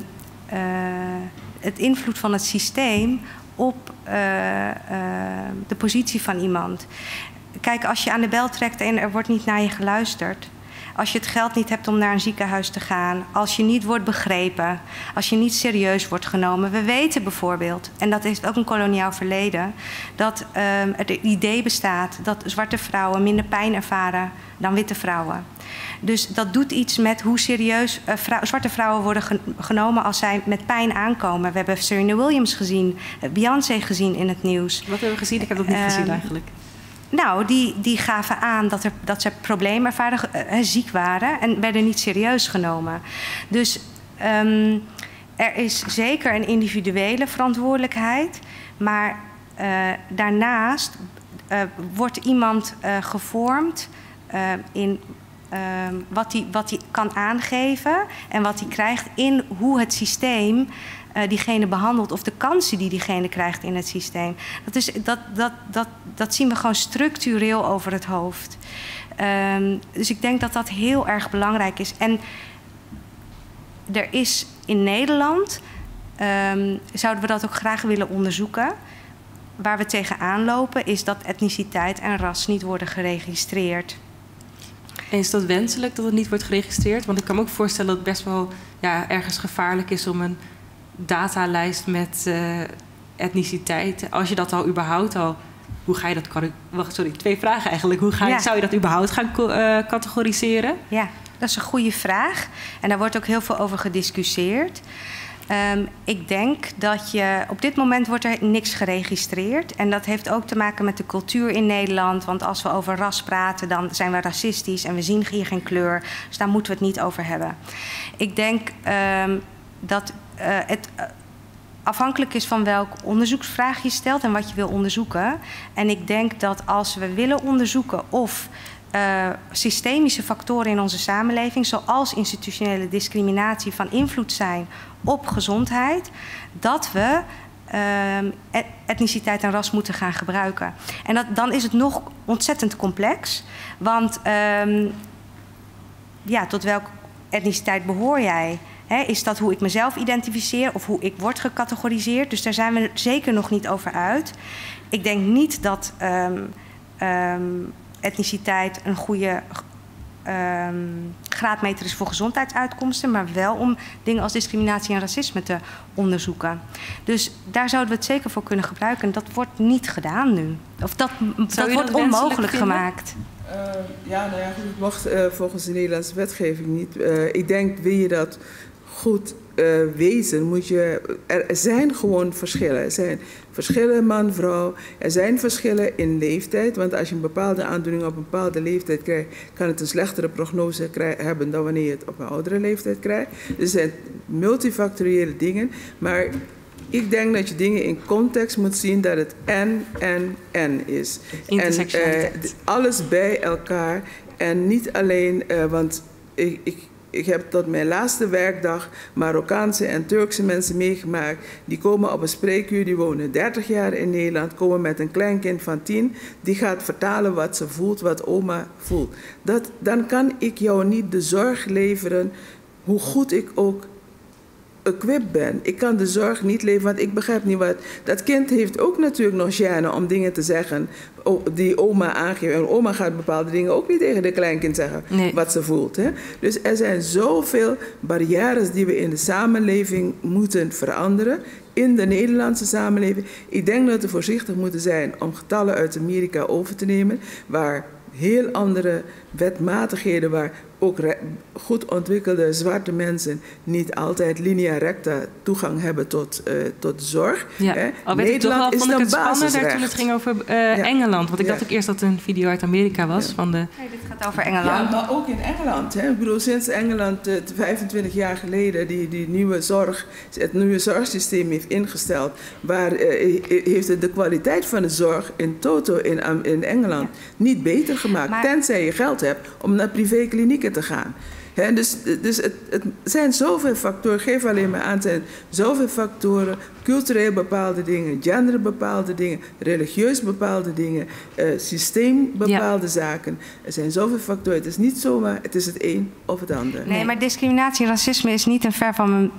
het invloed van het systeem op de positie van iemand. Kijk, als je aan de bel trekt en er wordt niet naar je geluisterd, als je het geld niet hebt om naar een ziekenhuis te gaan, als je niet wordt begrepen, als je niet serieus wordt genomen. We weten bijvoorbeeld, en dat is ook een koloniaal verleden, dat um, het idee bestaat dat zwarte vrouwen minder pijn ervaren dan witte vrouwen. Dus dat doet iets met hoe serieus uh, vrou zwarte vrouwen worden genomen als zij met pijn aankomen. We hebben Serena Williams gezien, Beyoncé gezien in het nieuws. Wat hebben we gezien? Ik heb dat niet uh, gezien eigenlijk. Nou, die, die gaven aan dat, er, dat ze problemen ervaren, uh, ziek waren en werden niet serieus genomen. Dus um, er is zeker een individuele verantwoordelijkheid, maar uh, daarnaast uh, wordt iemand gevormd in wat hij wat kan aangeven en wat hij krijgt in hoe het systeem uh, diegene behandelt of de kansen die diegene krijgt in het systeem. Dat, is, dat, dat, dat, dat zien we gewoon structureel over het hoofd. Um, dus ik denk dat dat heel erg belangrijk is. En er is in Nederland, um, zouden we dat ook graag willen onderzoeken. Waar we tegenaan lopen is dat etniciteit en ras niet worden geregistreerd. En is dat wenselijk dat het niet wordt geregistreerd? Want ik kan me ook voorstellen dat het best wel ja, ergens gevaarlijk is om een datalijst met uh, etniciteit. Als je dat al überhaupt al. Hoe ga je dat. Wacht, sorry, twee vragen eigenlijk. Hoe ga je, ja. zou je dat überhaupt gaan uh, categoriseren? Ja, dat is een goede vraag. En daar wordt ook heel veel over gediscussieerd. Um, ik denk dat je. Op dit moment wordt er niks geregistreerd. En dat heeft ook te maken met de cultuur in Nederland. Want als we over ras praten, dan zijn we racistisch en we zien hier geen kleur. Dus daar moeten we het niet over hebben. Ik denk um, dat uh, het uh, afhankelijk is van welk onderzoeksvraag je stelt en wat je wil onderzoeken. En ik denk dat als we willen onderzoeken of uh, systemische factoren in onze samenleving, zoals institutionele discriminatie, van invloed zijn op gezondheid, dat we uh, etniciteit en ras moeten gaan gebruiken. En dat, dan is het nog ontzettend complex, want uh, ja, tot welke etniciteit behoor jij? Is dat hoe ik mezelf identificeer of hoe ik word gecategoriseerd? Dus daar zijn we zeker nog niet over uit. Ik denk niet dat um, etniciteit een goede um, graadmeter is voor gezondheidsuitkomsten, maar wel om dingen als discriminatie en racisme te onderzoeken. Dus daar zouden we het zeker voor kunnen gebruiken. En dat wordt niet gedaan nu. Of dat, dat wordt onmogelijk gemaakt. Uh, ja, nou ja, het mag uh, volgens de Nederlandse wetgeving niet. Uh, ik denk, wil je dat goed uh, wezen, moet je. Er zijn gewoon verschillen. Er zijn verschillen man-vrouw. Er zijn verschillen in leeftijd. Want als je een bepaalde aandoening op een bepaalde leeftijd krijgt, kan het een slechtere prognose krijgen, hebben dan wanneer je het op een oudere leeftijd krijgt. Dus er zijn multifactoriële dingen. Maar ik denk dat je dingen in context moet zien dat het en, en, en is. En uh, alles bij elkaar. En niet alleen, uh, want ik, ik ik heb tot mijn laatste werkdag Marokkaanse en Turkse mensen meegemaakt. Die komen op een spreekuur, die wonen 30 jaar in Nederland, komen met een kleinkind van 10. Die gaat vertalen wat ze voelt, wat oma voelt. Dat, dan kan ik jou niet de zorg leveren, hoe goed ik ook equipped ben. Ik kan de zorg niet leveren, want ik begrijp niet wat... Dat kind heeft ook natuurlijk nog gêne om dingen te zeggen die oma aangeeft. En oma gaat bepaalde dingen ook niet tegen de kleinkind zeggen nee. wat ze voelt. Hè? Dus er zijn zoveel barrières die we in de samenleving moeten veranderen. In de Nederlandse samenleving. Ik denk dat we voorzichtig moeten zijn om getallen uit Amerika over te nemen. Waar heel andere wetmatigheden waar ook goed ontwikkelde zwarte mensen niet altijd linea recta toegang hebben tot, uh, tot zorg. Ja. Hè. Al weet Nederland ik toch wel, vond ik het spannender toen het ging over uh, ja. Engeland. Want ik ja. dacht ook eerst dat het een video uit Amerika was. Ja. Van de... Nee, dit gaat over Engeland. Ja, maar ook in Engeland. Hè. Ik bedoel, sinds Engeland uh, 25 jaar geleden die, die nieuwe zorg, het nieuwe zorgsysteem heeft ingesteld, waar, uh, heeft het de kwaliteit van de zorg in toto in, in Engeland niet beter gemaakt. Maar... Tenzij je geld hebt om naar privéklinieken te gaan. He, dus dus het, het, zijn zoveel factoren, geef alleen maar aan, het zijn zoveel factoren, cultureel bepaalde dingen, gender bepaalde dingen, religieus bepaalde dingen, uh, systeem bepaalde ja. zaken. Er zijn zoveel factoren. Het is niet zomaar, het is het een of het ander. Nee, maar discriminatie en racisme is niet een ver van mijn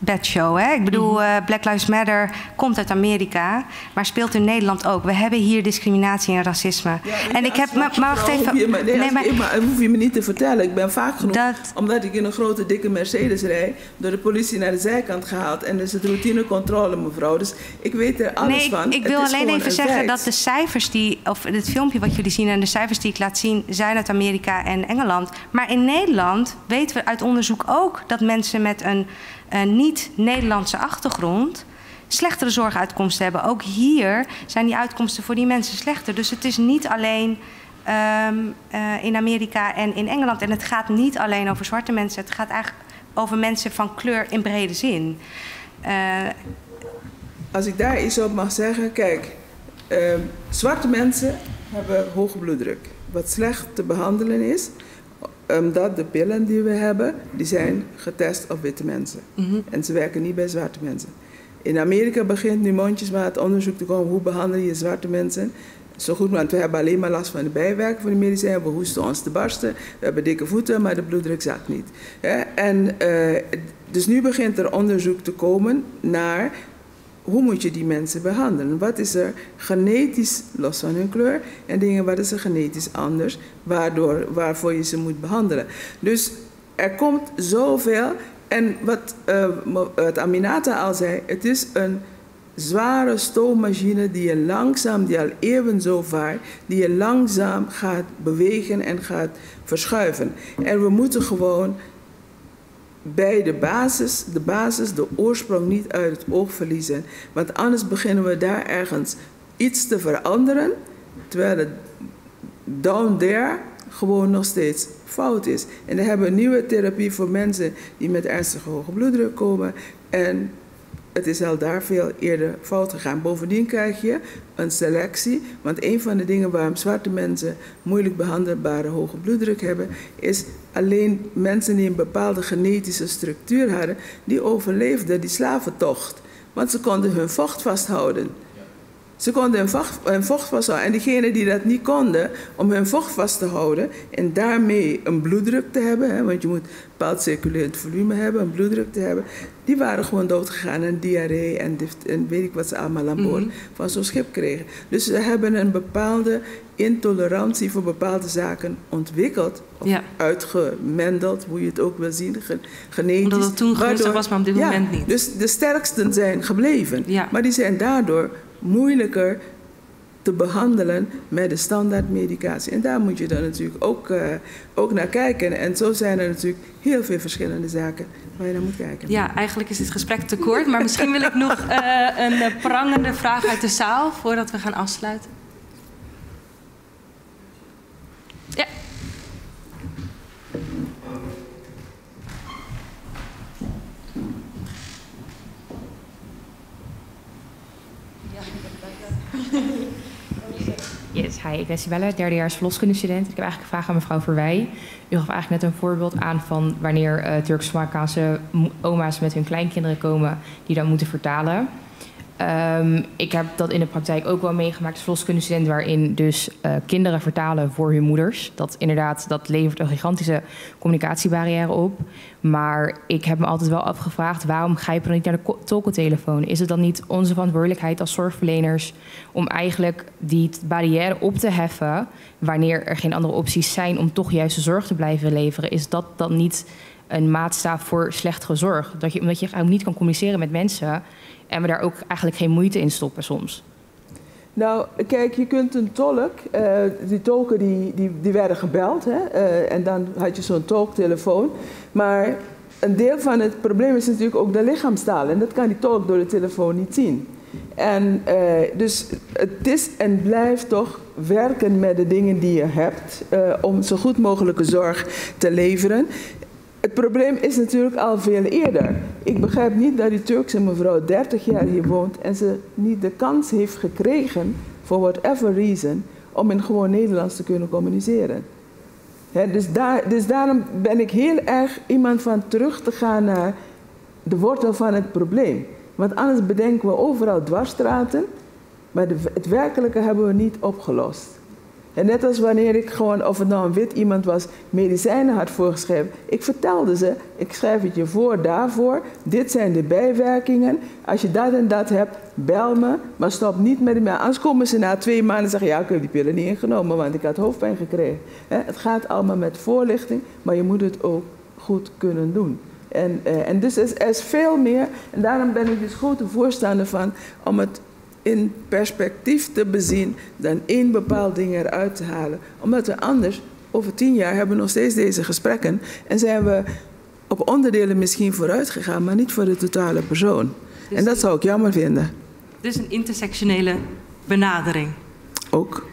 bedshow. Hè? Ik bedoel, uh, Black Lives Matter komt uit Amerika, maar speelt in Nederland ook. We hebben hier discriminatie en racisme. Ja, en ik heb, maar, maar wacht even. Je, maar, nee, nee, maar, maar, hoef je me niet te vertellen. Ik ben vaak genoeg, dat, omdat ik in een grote dikke Mercedes rijd, door de politie naar de zijkant gehaald. En er is het routinecontrole, mevrouw. Dus ik weet er alles nee, van. Ik, ik wil alleen even zeggen feit. dat de cijfers die, of het filmpje wat jullie zien en de cijfers die ik laat zien, zijn uit Amerika en Engeland. Maar in Nederland weten we uit onderzoek ook dat mensen met een niet-Nederlandse achtergrond slechtere zorguitkomsten hebben. Ook hier zijn die uitkomsten voor die mensen slechter. Dus het is niet alleen um, uh, in Amerika en in Engeland. En het gaat niet alleen over zwarte mensen. Het gaat eigenlijk over mensen van kleur in brede zin. Uh, Als ik daar iets op mag zeggen, kijk, uh, zwarte mensen hebben hoge bloeddruk. Wat slecht te behandelen is, omdat de pillen die we hebben, die zijn getest op witte mensen. Mm -hmm. En ze werken niet bij zwarte mensen. In Amerika begint nu mondjesmaat onderzoek te komen hoe behandel je zwarte mensen. Zo goed, want we hebben alleen maar last van de bijwerken van de medicijnen. We hoesten ons te barsten, we hebben dikke voeten, maar de bloeddruk zakt niet. En, uh, dus nu begint er onderzoek te komen naar hoe moet je die mensen behandelen? Wat is er genetisch los van hun kleur en dingen wat is er genetisch anders, waardoor, waarvoor je ze moet behandelen? Dus er komt zoveel. En wat, uh, wat Aminata al zei, het is een zware stoommachine die je langzaam, die al eeuwen zo vaart, die je langzaam gaat bewegen en gaat verschuiven. En we moeten gewoon bij de basis, de basis, de oorsprong niet uit het oog verliezen. Want anders beginnen we daar ergens iets te veranderen, terwijl het down there gewoon nog steeds fout is. En dan hebben we een nieuwe therapie voor mensen die met ernstige hoge bloeddruk komen. En het is al daar veel eerder fout gegaan. Bovendien krijg je een selectie. Want een van de dingen waarom zwarte mensen moeilijk behandelbare hoge bloeddruk hebben, is alleen mensen die een bepaalde genetische structuur hadden, die overleefden die slaventocht. Want ze konden hun vocht vasthouden. Ze konden hun vocht, hun vocht vasthouden. En diegenen die dat niet konden, om hun vocht vast te houden en daarmee een bloeddruk te hebben, hè, want je moet een bepaald circulerend volume hebben, een bloeddruk te hebben, die waren gewoon doodgegaan en diarree en, en weet ik wat ze allemaal aan boord mm -hmm. van zo'n schip kregen. Dus ze hebben een bepaalde intolerantie voor bepaalde zaken ontwikkeld, of ja. uitgemendeld, hoe je het ook wil zien, genetisch. Omdat het toen gunstig was, maar op dit ja, moment niet. Dus de sterksten zijn gebleven, ja. maar die zijn daardoor moeilijker te behandelen met de standaardmedicatie. En daar moet je dan natuurlijk ook, uh, ook naar kijken. En zo zijn er natuurlijk heel veel verschillende zaken waar je naar moet kijken. Ja, eigenlijk is dit gesprek te kort, maar misschien wil ik nog uh, een prangende vraag uit de zaal voordat we gaan afsluiten. Yes, hi, ik ben Sibelle, derdejaars verloskundestudent. Ik heb eigenlijk een vraag aan mevrouw Verwij. U gaf eigenlijk net een voorbeeld aan van wanneer uh, Turks-Marokkaanse oma's met hun kleinkinderen komen die dan moeten vertalen. Um, ik heb dat in de praktijk ook wel meegemaakt als verloskundestudent, waarin dus uh, kinderen vertalen voor hun moeders. Dat inderdaad, dat levert een gigantische communicatiebarrière op. Maar ik heb me altijd wel afgevraagd, waarom grijpen we niet naar de tolkentelefoon? Is het dan niet onze verantwoordelijkheid als zorgverleners om eigenlijk die barrière op te heffen wanneer er geen andere opties zijn om toch juist de zorg te blijven leveren? Is dat dan niet een maatstaaf voor slechtere zorg? Dat je, omdat je eigenlijk niet kan communiceren met mensen en we daar ook eigenlijk geen moeite in stoppen soms. Nou, kijk, je kunt een tolk, uh, die tolken die, die, die werden gebeld hè, uh, en dan had je zo'n tolktelefoon. Maar een deel van het probleem is natuurlijk ook de lichaamstaal en dat kan die tolk door de telefoon niet zien. En uh, dus het is en blijft toch werken met de dingen die je hebt om zo goed mogelijke zorg te leveren. Het probleem is natuurlijk al veel eerder. Ik begrijp niet dat die Turkse mevrouw 30 jaar hier woont en ze niet de kans heeft gekregen, for whatever reason, om in gewoon Nederlands te kunnen communiceren. dus, daar, dus daarom ben ik heel erg iemand van terug te gaan naar de wortel van het probleem. Want anders bedenken we overal dwarsstraten, maar de, het werkelijke hebben we niet opgelost. En net als wanneer ik gewoon, of het nou een wit iemand was, medicijnen had voorgeschreven. Ik vertelde ze, ik schrijf het je voor daarvoor. Dit zijn de bijwerkingen. Als je dat en dat hebt, bel me. Maar stop niet met die Anders komen ze na twee maanden en zeggen, ja, ik heb die pillen niet ingenomen, want ik had hoofdpijn gekregen. Het gaat allemaal met voorlichting, maar je moet het ook goed kunnen doen. En, eh, en dus er is veel meer. En daarom ben ik dus grote voorstander van om het in perspectief te bezien dan één bepaald ding eruit te halen. Omdat we anders, over tien jaar, hebben we nog steeds deze gesprekken en zijn we op onderdelen misschien vooruit gegaan, maar niet voor de totale persoon. Dus en dat zou ik jammer vinden. Dus een intersectionele benadering. Ook.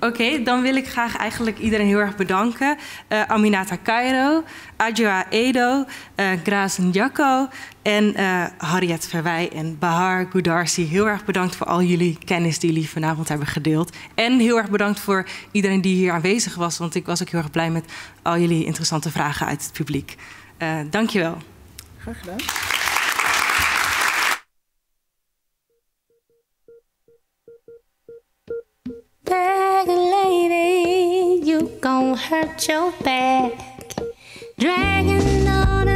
Oké, dan wil ik graag eigenlijk iedereen heel erg bedanken. Uh, Aminata Cairo, Adjoa Edo, uh, Grazen Jacco en uh, Harriet Verwij en Bahar Goudarsi. Heel erg bedankt voor al jullie kennis die jullie vanavond hebben gedeeld. En heel erg bedankt voor iedereen die hier aanwezig was, want ik was ook heel erg blij met al jullie interessante vragen uit het publiek. Uh, dankjewel. Graag gedaan. Dragon lady, you gon' hurt your back. dragging on